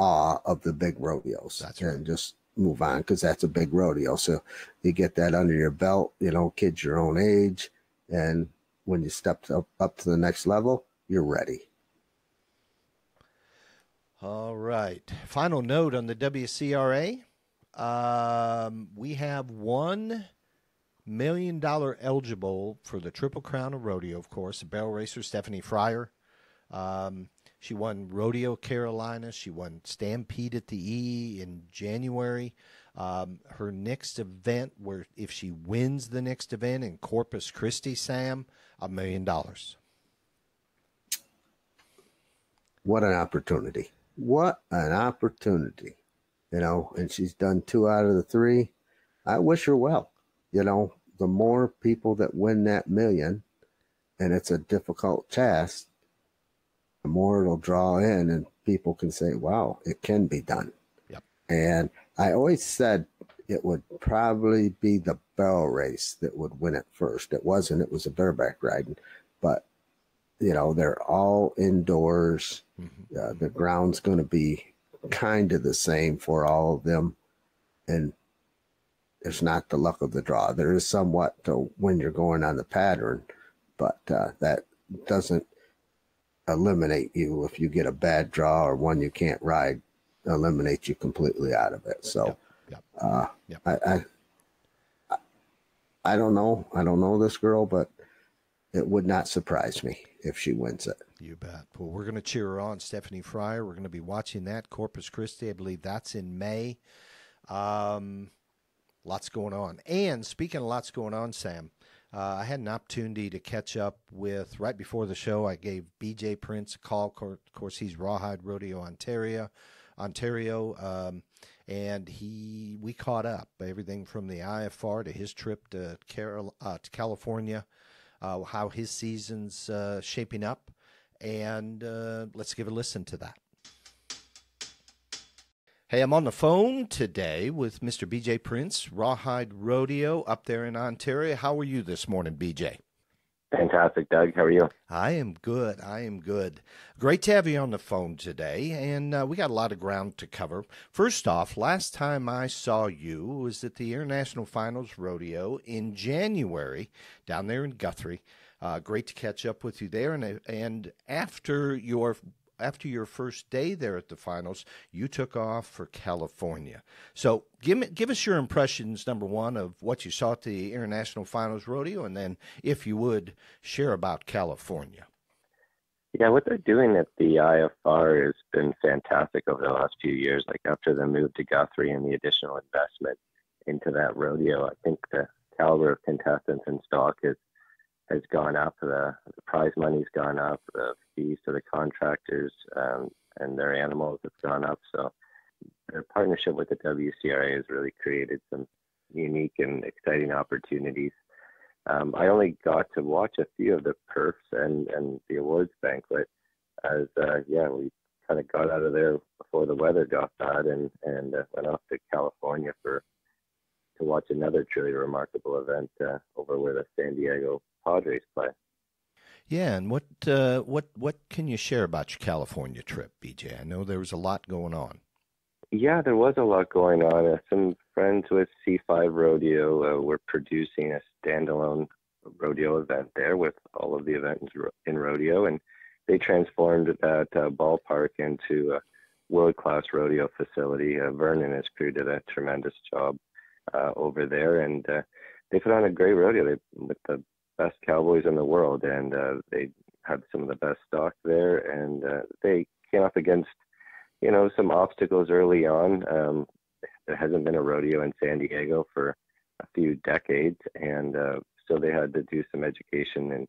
awe of the big rodeos that's right. and just move on because that's a big rodeo. So you get that under your belt, you know, kids your own age. And when you step up, up to the next level, you're ready. All right. Final note on the WCRA. Um, we have one million dollar eligible for the Triple Crown of Rodeo, of course. Barrel racer Stephanie Fryer. Um, she won Rodeo Carolina. She won Stampede at the E in January. Um, her next event, where if she wins the next event in Corpus Christi, Sam, a million dollars. What an opportunity! What an opportunity! You know, and she's done two out of the three. I wish her well. You know, the more people that win that million, and it's a difficult task, the more it'll draw in and people can say, wow, it can be done. Yep. And I always said it would probably be the barrel race that would win it first. It wasn't, it was a bareback riding, but you know, they're all indoors. Mm-hmm. Uh, the ground's going to be kind of the same for all of them. And it's not the luck of the draw. There is somewhat to when you're going on the pattern, but uh, that doesn't eliminate you if you get a bad draw or one you can't ride, eliminate you completely out of it. So, yep, yep. Uh, yep. I, I, I don't know. I don't know this girl, but it would not surprise me if she wins it. You bet. Well, we're going to cheer her on, Stephanie Fryer. We're going to be watching that Corpus Christi. I believe that's in May. Um, lots going on. And speaking of lots going on, Sam, Uh, I had an opportunity to catch up with right before the show. I gave BJ Prince a call. Of course, he's Rawhide Rodeo Ontario, Ontario, um, and he we caught up. Everything from the IFR to his trip to, Carol, uh, to California, uh, how his season's uh, shaping up, and uh, let's give a listen to that. Hey, I'm on the phone today with Mr. BJ Prince, Rawhide Rodeo up there in Ontario. How are you this morning, BJ? Fantastic, Doug. How are you? I am good. I am good. Great to have you on the phone today, and uh, we got a lot of ground to cover. First off, last time I saw you was at the International Finals Rodeo in January down there in Guthrie. Uh, great to catch up with you there, and and after your after your first day there at the finals, you took off for California. So give me, give us your impressions, number one, of what you saw at the International Finals Rodeo, and then, if you would, share about California. Yeah, what they're doing at the IFR has been fantastic over the last few years. Like after the move to Guthrie and the additional investment into that rodeo, I think the caliber of contestants and stock is has gone up. The, the prize money's gone up. The fees to the contractors um, and their animals have gone up. So their partnership with the WCRA has really created some unique and exciting opportunities. Um, I only got to watch a few of the perfs and, and the awards banquet as, uh, yeah, we kind of got out of there before the weather got bad and, and uh, went off to California for to watch another truly remarkable event uh, over where the San Diego Padres play. Yeah, and what uh, what what can you share about your California trip, BJ? I know there was a lot going on. Yeah, there was a lot going on. Uh, some friends with C5 Rodeo uh, were producing a standalone rodeo event there with all of the events in rodeo, and they transformed that uh, ballpark into a world-class rodeo facility. Uh, Vernon has crew did a tremendous job uh, over there, and uh, they put on a great rodeo. They with the best cowboys in the world, and uh, they had some of the best stock there, and uh, they came up against, you know, some obstacles early on. Um, there hasn't been a rodeo in San Diego for a few decades, and uh, so they had to do some education and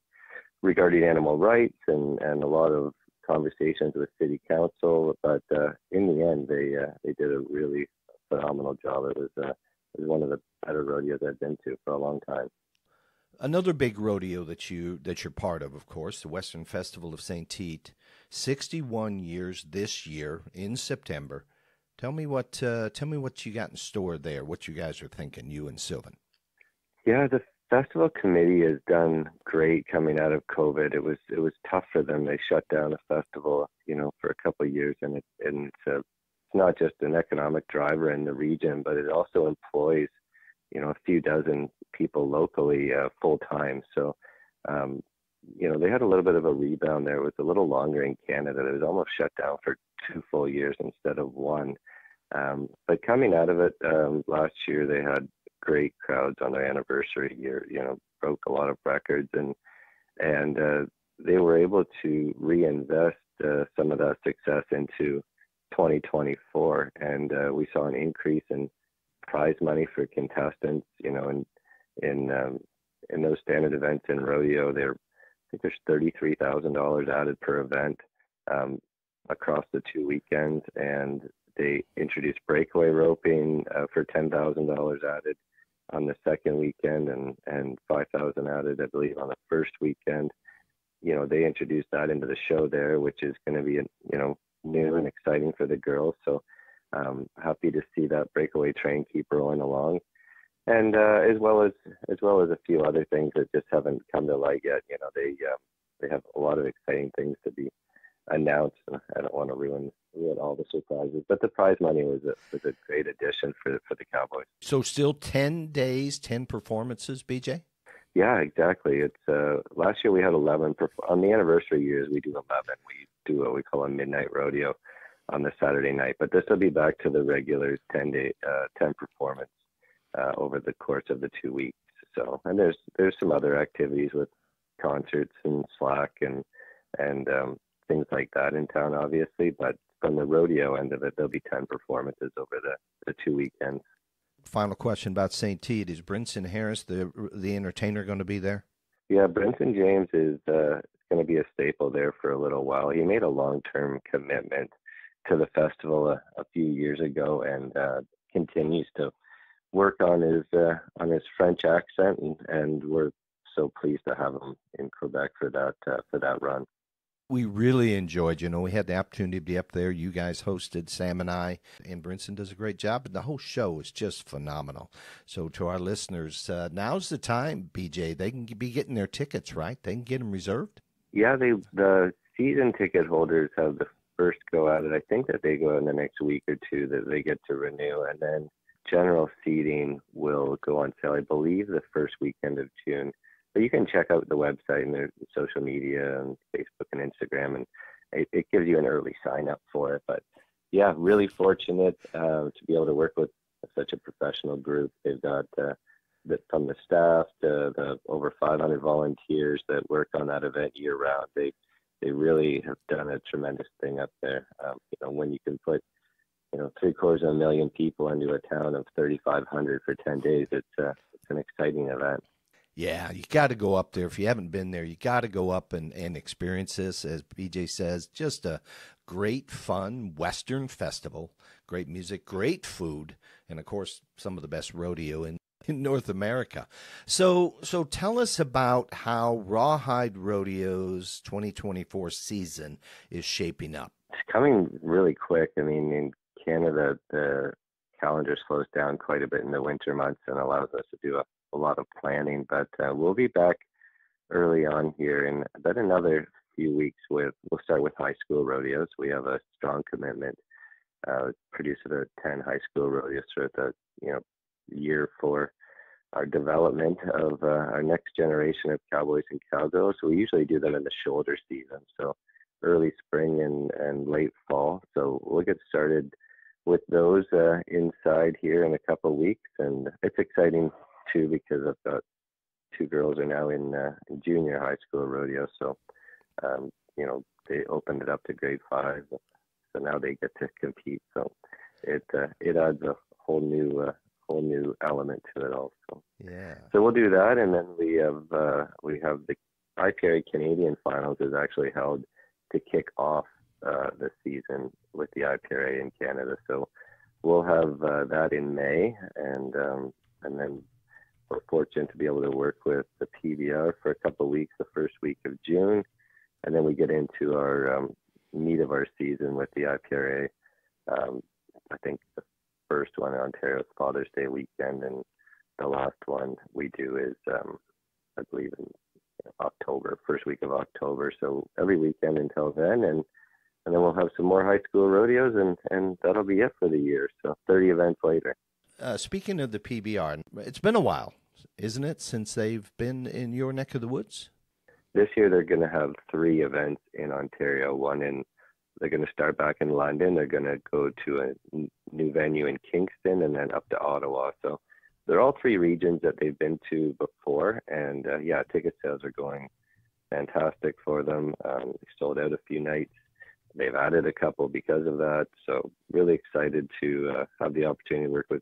regarding animal rights and and a lot of conversations with city council. But uh, in the end, they uh, they did a really phenomenal job. It was uh, it was one of the better rodeos I've been to for a long time. Another big rodeo that you that you're part of, of course, the Western Festival of St. Tite, 61 years this year in September. Tell me what uh, tell me what you got in store there. What you guys are thinking, you and Sylvan. Yeah, the festival committee has done great coming out of COVID. It was it was tough for them. They shut down the festival, you know, for a couple of years, and it and it's a it's not just an economic driver in the region, but it also employs you know a few dozen people locally uh, full time. So um, you know they had a little bit of a rebound there. It was a little longer in Canada. It was almost shut down for two full years instead of one. Um, but coming out of it um, last year, they had great crowds on their anniversary year. You know, broke a lot of records and and uh, they were able to reinvest uh, some of that success into 2024, and uh, we saw an increase in prize money for contestants. You know, in in um, in those standard events in rodeo, there I think there's thirty three thousand dollars added per event um, across the two weekends, and they introduced breakaway roping uh, for ten thousand dollars added on the second weekend, and and five thousand added, I believe, on the first weekend. You know, they introduced that into the show there, which is going to be, you know, new and exciting for the girls. So um, happy to see that breakaway train keep rolling along, and uh, as well as as well as a few other things that just haven't come to light yet. You know, they um, they have a lot of exciting things to be announced. I don't want to ruin ruin all the surprises, but the prize money was a, was a great addition for for the Cowboys. So still ten days, ten performances, BJ. Yeah, exactly. It's uh, last year we had eleven. Perf- on the anniversary years, we do eleven. We do what we call a midnight rodeo on the Saturday night. But this will be back to the regular 10 day, uh, 10 performance uh, over the course of the two weeks. So, and there's there's some other activities with concerts and slack and and um, things like that in town, obviously. But from the rodeo end of it, there'll be 10 performances over the, the two weekends. final question about St. Tite. Is Brinson Harris, the the entertainer, going to be there? Yeah, Brinson James is uh, going to be a staple there for a little while. He made a long term commitment to the festival a, a few years ago and uh, continues to work on his uh, on his French accent, and, and we're so pleased to have him in Quebec for that uh, for that run we really enjoyed. You know, we had the opportunity to be up there. You guys hosted Sam and I, and Brinson does a great job. And the whole show is just phenomenal. So, to our listeners, uh, now's the time, BJ. They can be getting their tickets, right? They can get them reserved. Yeah, they the season ticket holders have the first go at it. I think that they go in the next week or two that they get to renew, and then general seating will go on sale. I believe the first weekend of June. But you can check out the website and the social media and Facebook and Instagram, and it, it gives you an early sign up for it. But yeah, really fortunate uh, to be able to work with such a professional group. They've got uh, the, from the staff to the over 500 volunteers that work on that event year round. They they really have done a tremendous thing up there. Um, you know, when you can put you know three quarters of a million people into a town of 3,500 for 10 days, it's uh, it's an exciting event. Yeah, you got to go up there. If you haven't been there, you got to go up and, and experience this. As BJ says, just a great, fun Western festival. Great music, great food, and of course, some of the best rodeo in, in North America. So, so tell us about how Rawhide Rodeo's 2024 season is shaping up. It's coming really quick. I mean, in Canada, the calendar slows down quite a bit in the winter months and allows us to do a a lot of planning, but uh, we'll be back early on here in about another few weeks with we'll start with high school rodeos. We have a strong commitment. Uh, produced the 10 high school rodeos throughout the you know year for our development of uh, our next generation of cowboys and cowgirls. So we usually do them in the shoulder season, so early spring and, and late fall. So we'll get started with those uh, inside here in a couple weeks, and it's exciting too because I've got two girls are now in, uh, junior high school rodeo. So, um, you know, they opened it up to grade five, so now they get to compete. So it uh, it adds a whole new uh, whole new element to it also. Yeah. So we'll do that, and then we have uh, we have the IPRA Canadian Finals is actually held to kick off uh, the season with the IPRA in Canada. So we'll have uh, that in May, and um, and then we're fortunate to be able to work with the PBR for a couple of weeks, the first week of June, and then we get into our um, meat of our season with the IPRA. Um, I think the first one in Ontario is Father's Day weekend, and the last one we do is, um, I believe, in October, first week of October. So every weekend until then, and and then we'll have some more high school rodeos, and and that'll be it for the year. So 30 events later. Uh, speaking of the PBR, it's been a while isn't it, since they've been in your neck of the woods? This year they're going to have three events in Ontario. One in they're going to start back in London. They're going to go to a new venue in Kingston and then up to Ottawa. So they're all three regions that they've been to before. And uh, yeah, ticket sales are going fantastic for them. Um, they sold out a few nights. They've added a couple because of that. So really excited to uh, have the opportunity to work with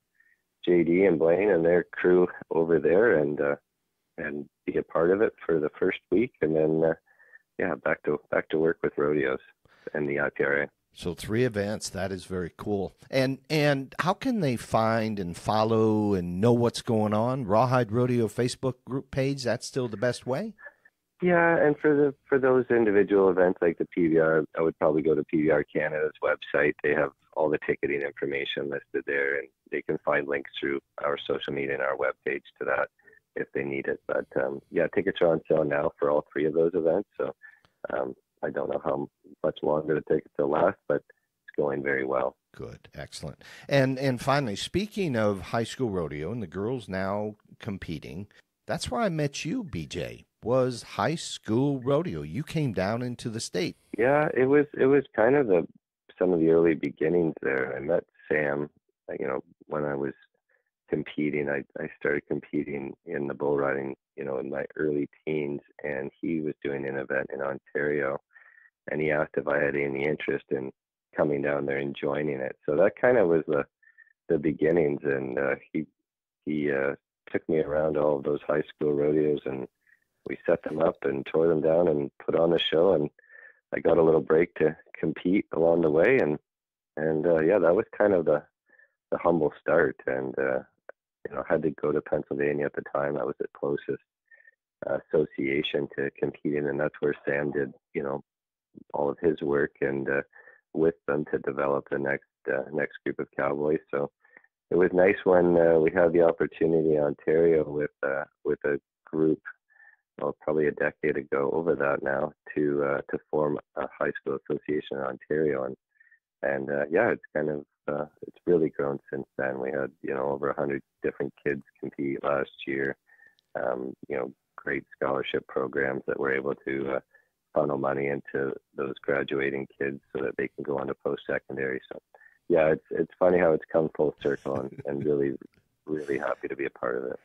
JD and Blaine and their crew over there and uh, and be a part of it for the first week, and then uh, yeah, back to back to work with rodeos and the IPRA. So three events. That is very cool. And and how can they find and follow and know what's going on? Rawhide Rodeo Facebook group page. That's still the best way. Yeah, and for the for those individual events like the PBR, I would probably go to PBR Canada's website. They have all the ticketing information listed there, and they can find links through our social media and our webpage to that if they need it. But um, yeah, tickets are on sale now for all three of those events. So um, I don't know how much longer the tickets to last, but it's going very well. Good, excellent. And and finally, speaking of high school rodeo and the girls now competing, that's where I met you, BJ was high school rodeo. You came down into the state. Yeah, it was it was kind of the some of the early beginnings there. I met Sam, uh, you know, when I was competing. I I started competing in the bull riding, you know, in my early teens, and he was doing an event in Ontario, and he asked if I had any interest in coming down there and joining it. So that kind of was the the beginnings, and uh, he he uh, took me around all of those high school rodeos, and we set them up and tore them down and put on the show, and I got a little break to compete along the way, and and uh, yeah, that was kind of the the humble start, and uh, you know, had to go to Pennsylvania at the time. That was the closest uh, association to competing, and that's where Sam did, you know, all of his work and uh, with them to develop the next uh, next group of cowboys. So it was nice when uh, we had the opportunity in Ontario with uh, with a group, well, probably a decade ago, over that now, to uh, to form a high school association in Ontario, and and uh, yeah, it's kind of uh, it's really grown since then. We had you know over a hundred different kids compete last year. Um, you know, great scholarship programs that we're able to uh, funnel money into those graduating kids so that they can go on to post secondary. So yeah, it's it's funny how it's come full circle and, and really really happy to be a part of it.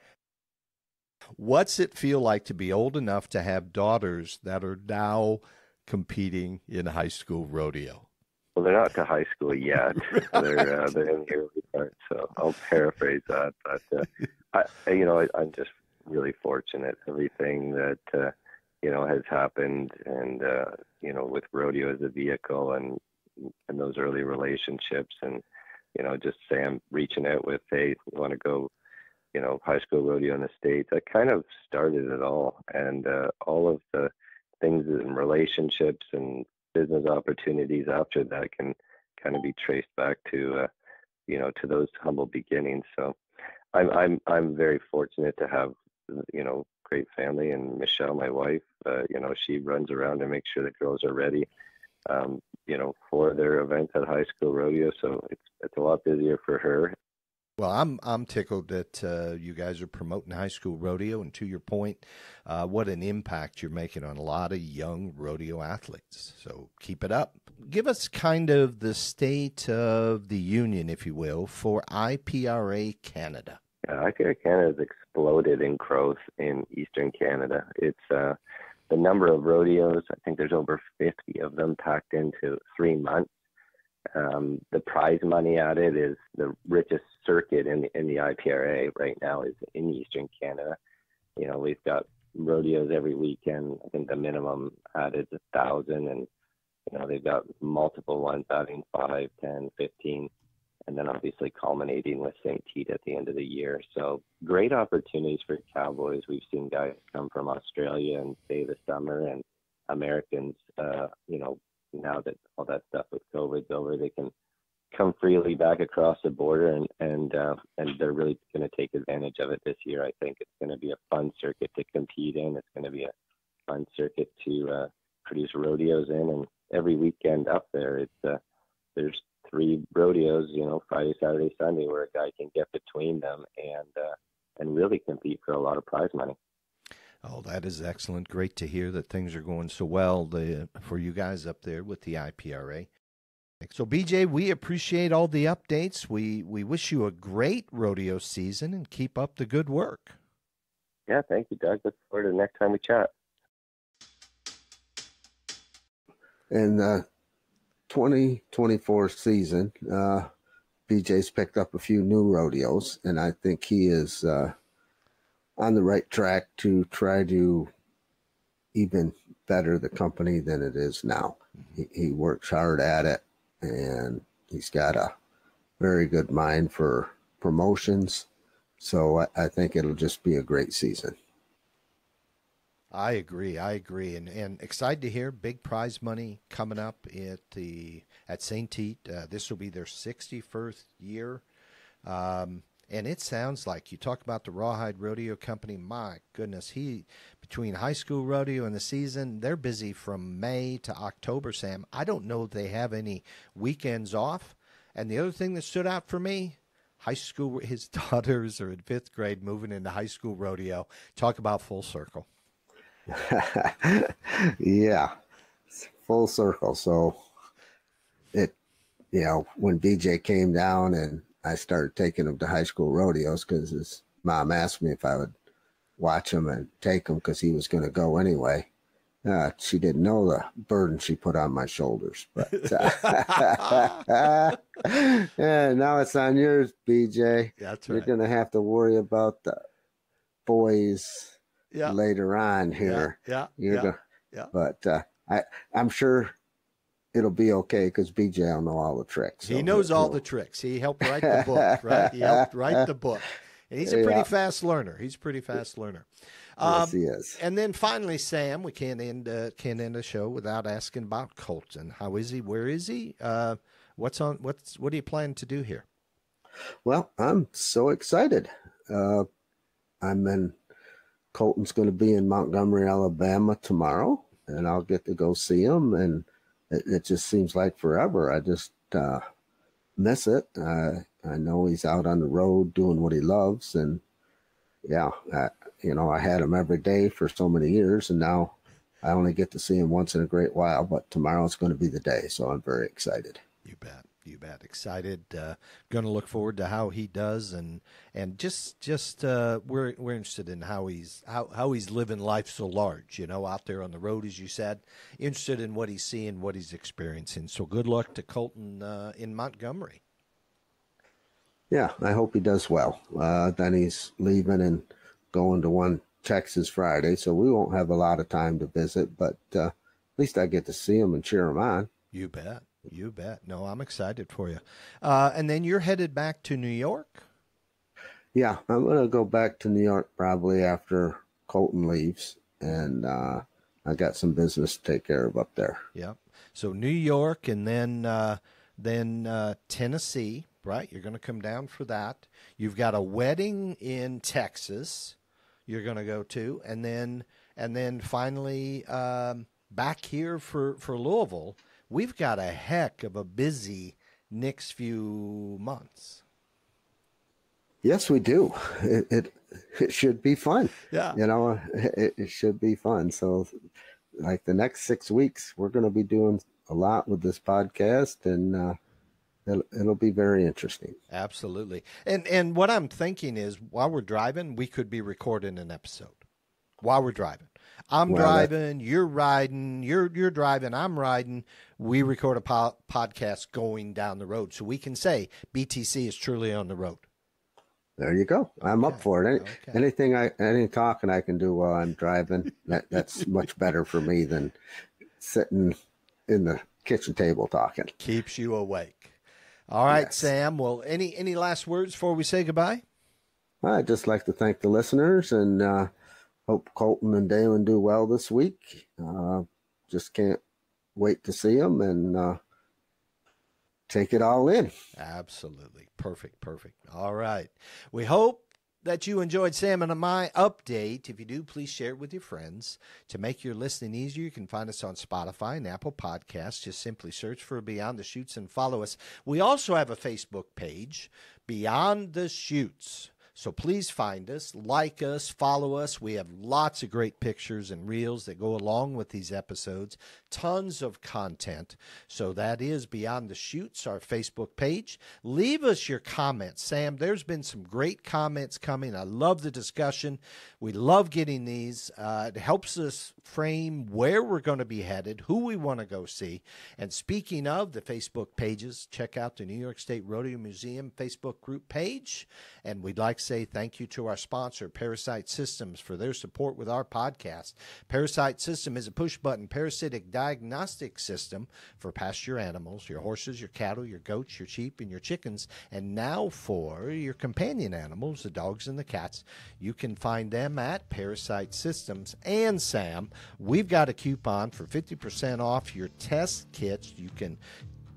What's it feel like to be old enough to have daughters that are now competing in high school rodeo? Well, they're not to high school yet. they're uh, they're in the early part, so I'll paraphrase that. But uh, I, you know, I, am just really fortunate. Everything that uh, you know has happened, and uh, you know, with rodeo as a vehicle, and and those early relationships, and you know, just Sam reaching out with, hey, you want to go, you know, high school rodeo in the states. I kind of started it all, and uh, all of the things and relationships and business opportunities after that can kind of be traced back to uh, you know to those humble beginnings. So I'm I'm I'm very fortunate to have you know great family and Michelle, my wife. Uh, you know she runs around and makes sure the girls are ready. Um, you know, for their events at high school rodeo, so it's it's a lot busier for her well, I'm I'm tickled that uh, you guys are promoting high school rodeo, and to your point, uh, what an impact you're making on a lot of young rodeo athletes. So keep it up. Give us kind of the state of the union, if you will, for IPRA Canada. Uh, IPRA Canada has exploded in growth in Eastern Canada. It's uh, the number of rodeos. I think there's over 50 of them packed into three months um, the prize money at it is the richest circuit in the, in the IPRA right now is in Eastern Canada. You know, we've got rodeos every weekend. I think the minimum added a thousand, and you know they've got multiple ones adding five, ten, fifteen, and then obviously culminating with St. Tite at the end of the year. So great opportunities for cowboys. We've seen guys come from Australia and stay the summer, and Americans, uh, you know, now that all that stuff with COVID's over, they can come freely back across the border, and and uh, and they're really going to take advantage of it this year. I think it's going to be a fun circuit to compete in. It's going to be a fun circuit to uh, produce rodeos in, and every weekend up there, it's uh, there's three rodeos, you know, Friday, Saturday, Sunday, where a guy can get between them and uh, and really compete for a lot of prize money. Oh, that is excellent. Great to hear that things are going so well the, for you guys up there with the IPRA. So, BJ, we appreciate all the updates. We we wish you a great rodeo season and keep up the good work. Yeah, thank you, Doug. Look forward to the next time we chat. In the 2024 season, uh, BJ's picked up a few new rodeos, and I think he is uh, on the right track to try to even better the company than it is now. He, he works hard at it and he's got a very good mind for promotions. So I, I think it'll just be a great season. I agree. I agree, and and excited to hear big prize money coming up at the at Saint Tite. Uh, this will be their sixty first year. Um, and it sounds like you talk about the Rawhide Rodeo Company. My goodness, he between high school rodeo and the season, they're busy from May to October. Sam, I don't know if they have any weekends off. And the other thing that stood out for me, high school, his daughters are in fifth grade, moving into high school rodeo. Talk about full circle. yeah, full circle. So it, you know, when BJ came down and I started taking him to high school rodeos because his mom asked me if I would watch him and take him because he was going to go anyway. uh, she didn't know the burden she put on my shoulders. But uh, yeah, now it's on yours, BJ. That's right. You're going to have to worry about the boys Yeah. later on here. Yeah. You're yeah. go- yeah. But uh, I, I'm sure it'll be okay because BJ will know all the tricks. He so knows all he'll- the tricks. He helped write the book, right? He helped write the book. And he's a pretty Yeah. fast learner. He's a pretty fast learner. Um, Yes, he is. and then finally, Sam, we can't end uh, can't end a show without asking about Colton. How is he? Where is he? Uh, what's on? What's what do you plan to do here? Well, I'm so excited. Uh, I'm in. Colton's going to be in Montgomery, Alabama tomorrow, and I'll get to go see him. And it, it just seems like forever. I just uh, miss it. I know he's out on the road doing what he loves, and yeah, I, you know, I had him every day for so many years, and now I only get to see him once in a great while. But tomorrow's going to be the day, so I'm very excited. You bet. You bet. Excited. Uh, going to look forward to how he does, and and just just uh, we're we're interested in how he's how how he's living life so large. You know, out there on the road, as you said. Interested in what he's seeing, what he's experiencing. So good luck to Colton uh, in Montgomery. Yeah, I hope he does well. Uh, then he's leaving and going to one Texas Friday, so we won't have a lot of time to visit, but uh, at least I get to see him and cheer him on. You bet. You bet. No, I'm excited for you. Uh, and then you're headed back to New York. Yeah, I'm going to go back to New York probably after Colton leaves, and uh, I got some business to take care of up there. Yep. So New York, and then uh, then uh, Tennessee. Right. You're going to come down for that. You've got a wedding in Texas. You're going to go to, and then and then finally um, back here for for Louisville. We've got a heck of a busy next few months. Yes, we do. It it, it should be fun. Yeah. You know, it, it should be fun. So, like the next six weeks, we're going to be doing a lot with this podcast, and uh, it'll, it'll be very interesting. Absolutely. And and what I'm thinking is while we're driving, we could be recording an episode. While we're driving. I'm Well, that- driving, you're riding, you're you're driving, I'm riding. We record a po- podcast going down the road so we can say BTC is truly on the road. There you go. I'm Okay. up for it. Any, Okay. Anything I any talking I can do while I'm driving, that that's much better for me than sitting in the kitchen table talking. Keeps you awake. All right, Yes. Sam. Well, any any last words before we say goodbye? I'd just like to thank the listeners and uh, hope Colton and Daylon do well this week. Uh, just can't wait to see them and uh, take it all in. Absolutely. Perfect. Perfect. All right. We hope that you enjoyed Sam and my update. If you do, please share it with your friends. To make your listening easier, you can find us on Spotify and Apple Podcasts. Just simply search for Beyond the Chutes and follow us. We also have a Facebook page, Beyond the Chutes. So please find us, like us, follow us. We have lots of great pictures and reels that go along with these episodes, tons of content. So that is Beyond the Chutes, our Facebook page. Leave us your comments. Sam, there's been some great comments coming. I love the discussion. We love getting these. Uh, it helps us frame where we're going to be headed, who we want to go see. And speaking of the Facebook pages, check out the New York State Rodeo Museum Facebook group page. And we'd like say thank you to our sponsor, ParaSight Systems, for their support with our podcast. ParaSight System is a push button parasitic diagnostic system for pasture animals, your horses, your cattle, your goats, your sheep, and your chickens. And now for your companion animals, the dogs and the cats. You can find them at ParaSight Systems. And Sam, we've got a coupon for 50% off your test kits. You can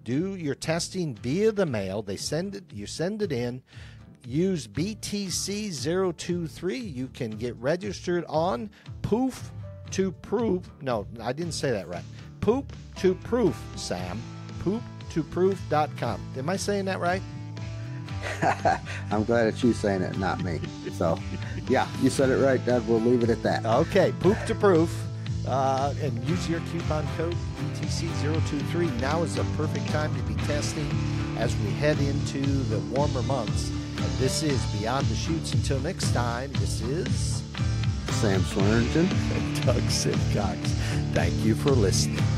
do your testing via the mail. They send it, you send it in. Use BTC023. You can get registered on Poof to Proof. No, I didn't say that right. Poop to Proof, Sam. Poop to Proof.com. Am I saying that right? I'm glad that you're saying it, not me. So, yeah, you said it right, Dad. We'll leave it at that. Okay, Poop to Proof. Uh, and use your coupon code BTC023. Now is the perfect time to be testing as we head into the warmer months. Uh, this is Beyond the Chutes. Until next time, this is Sam Swearingen and Doug Simcox. Thank you for listening.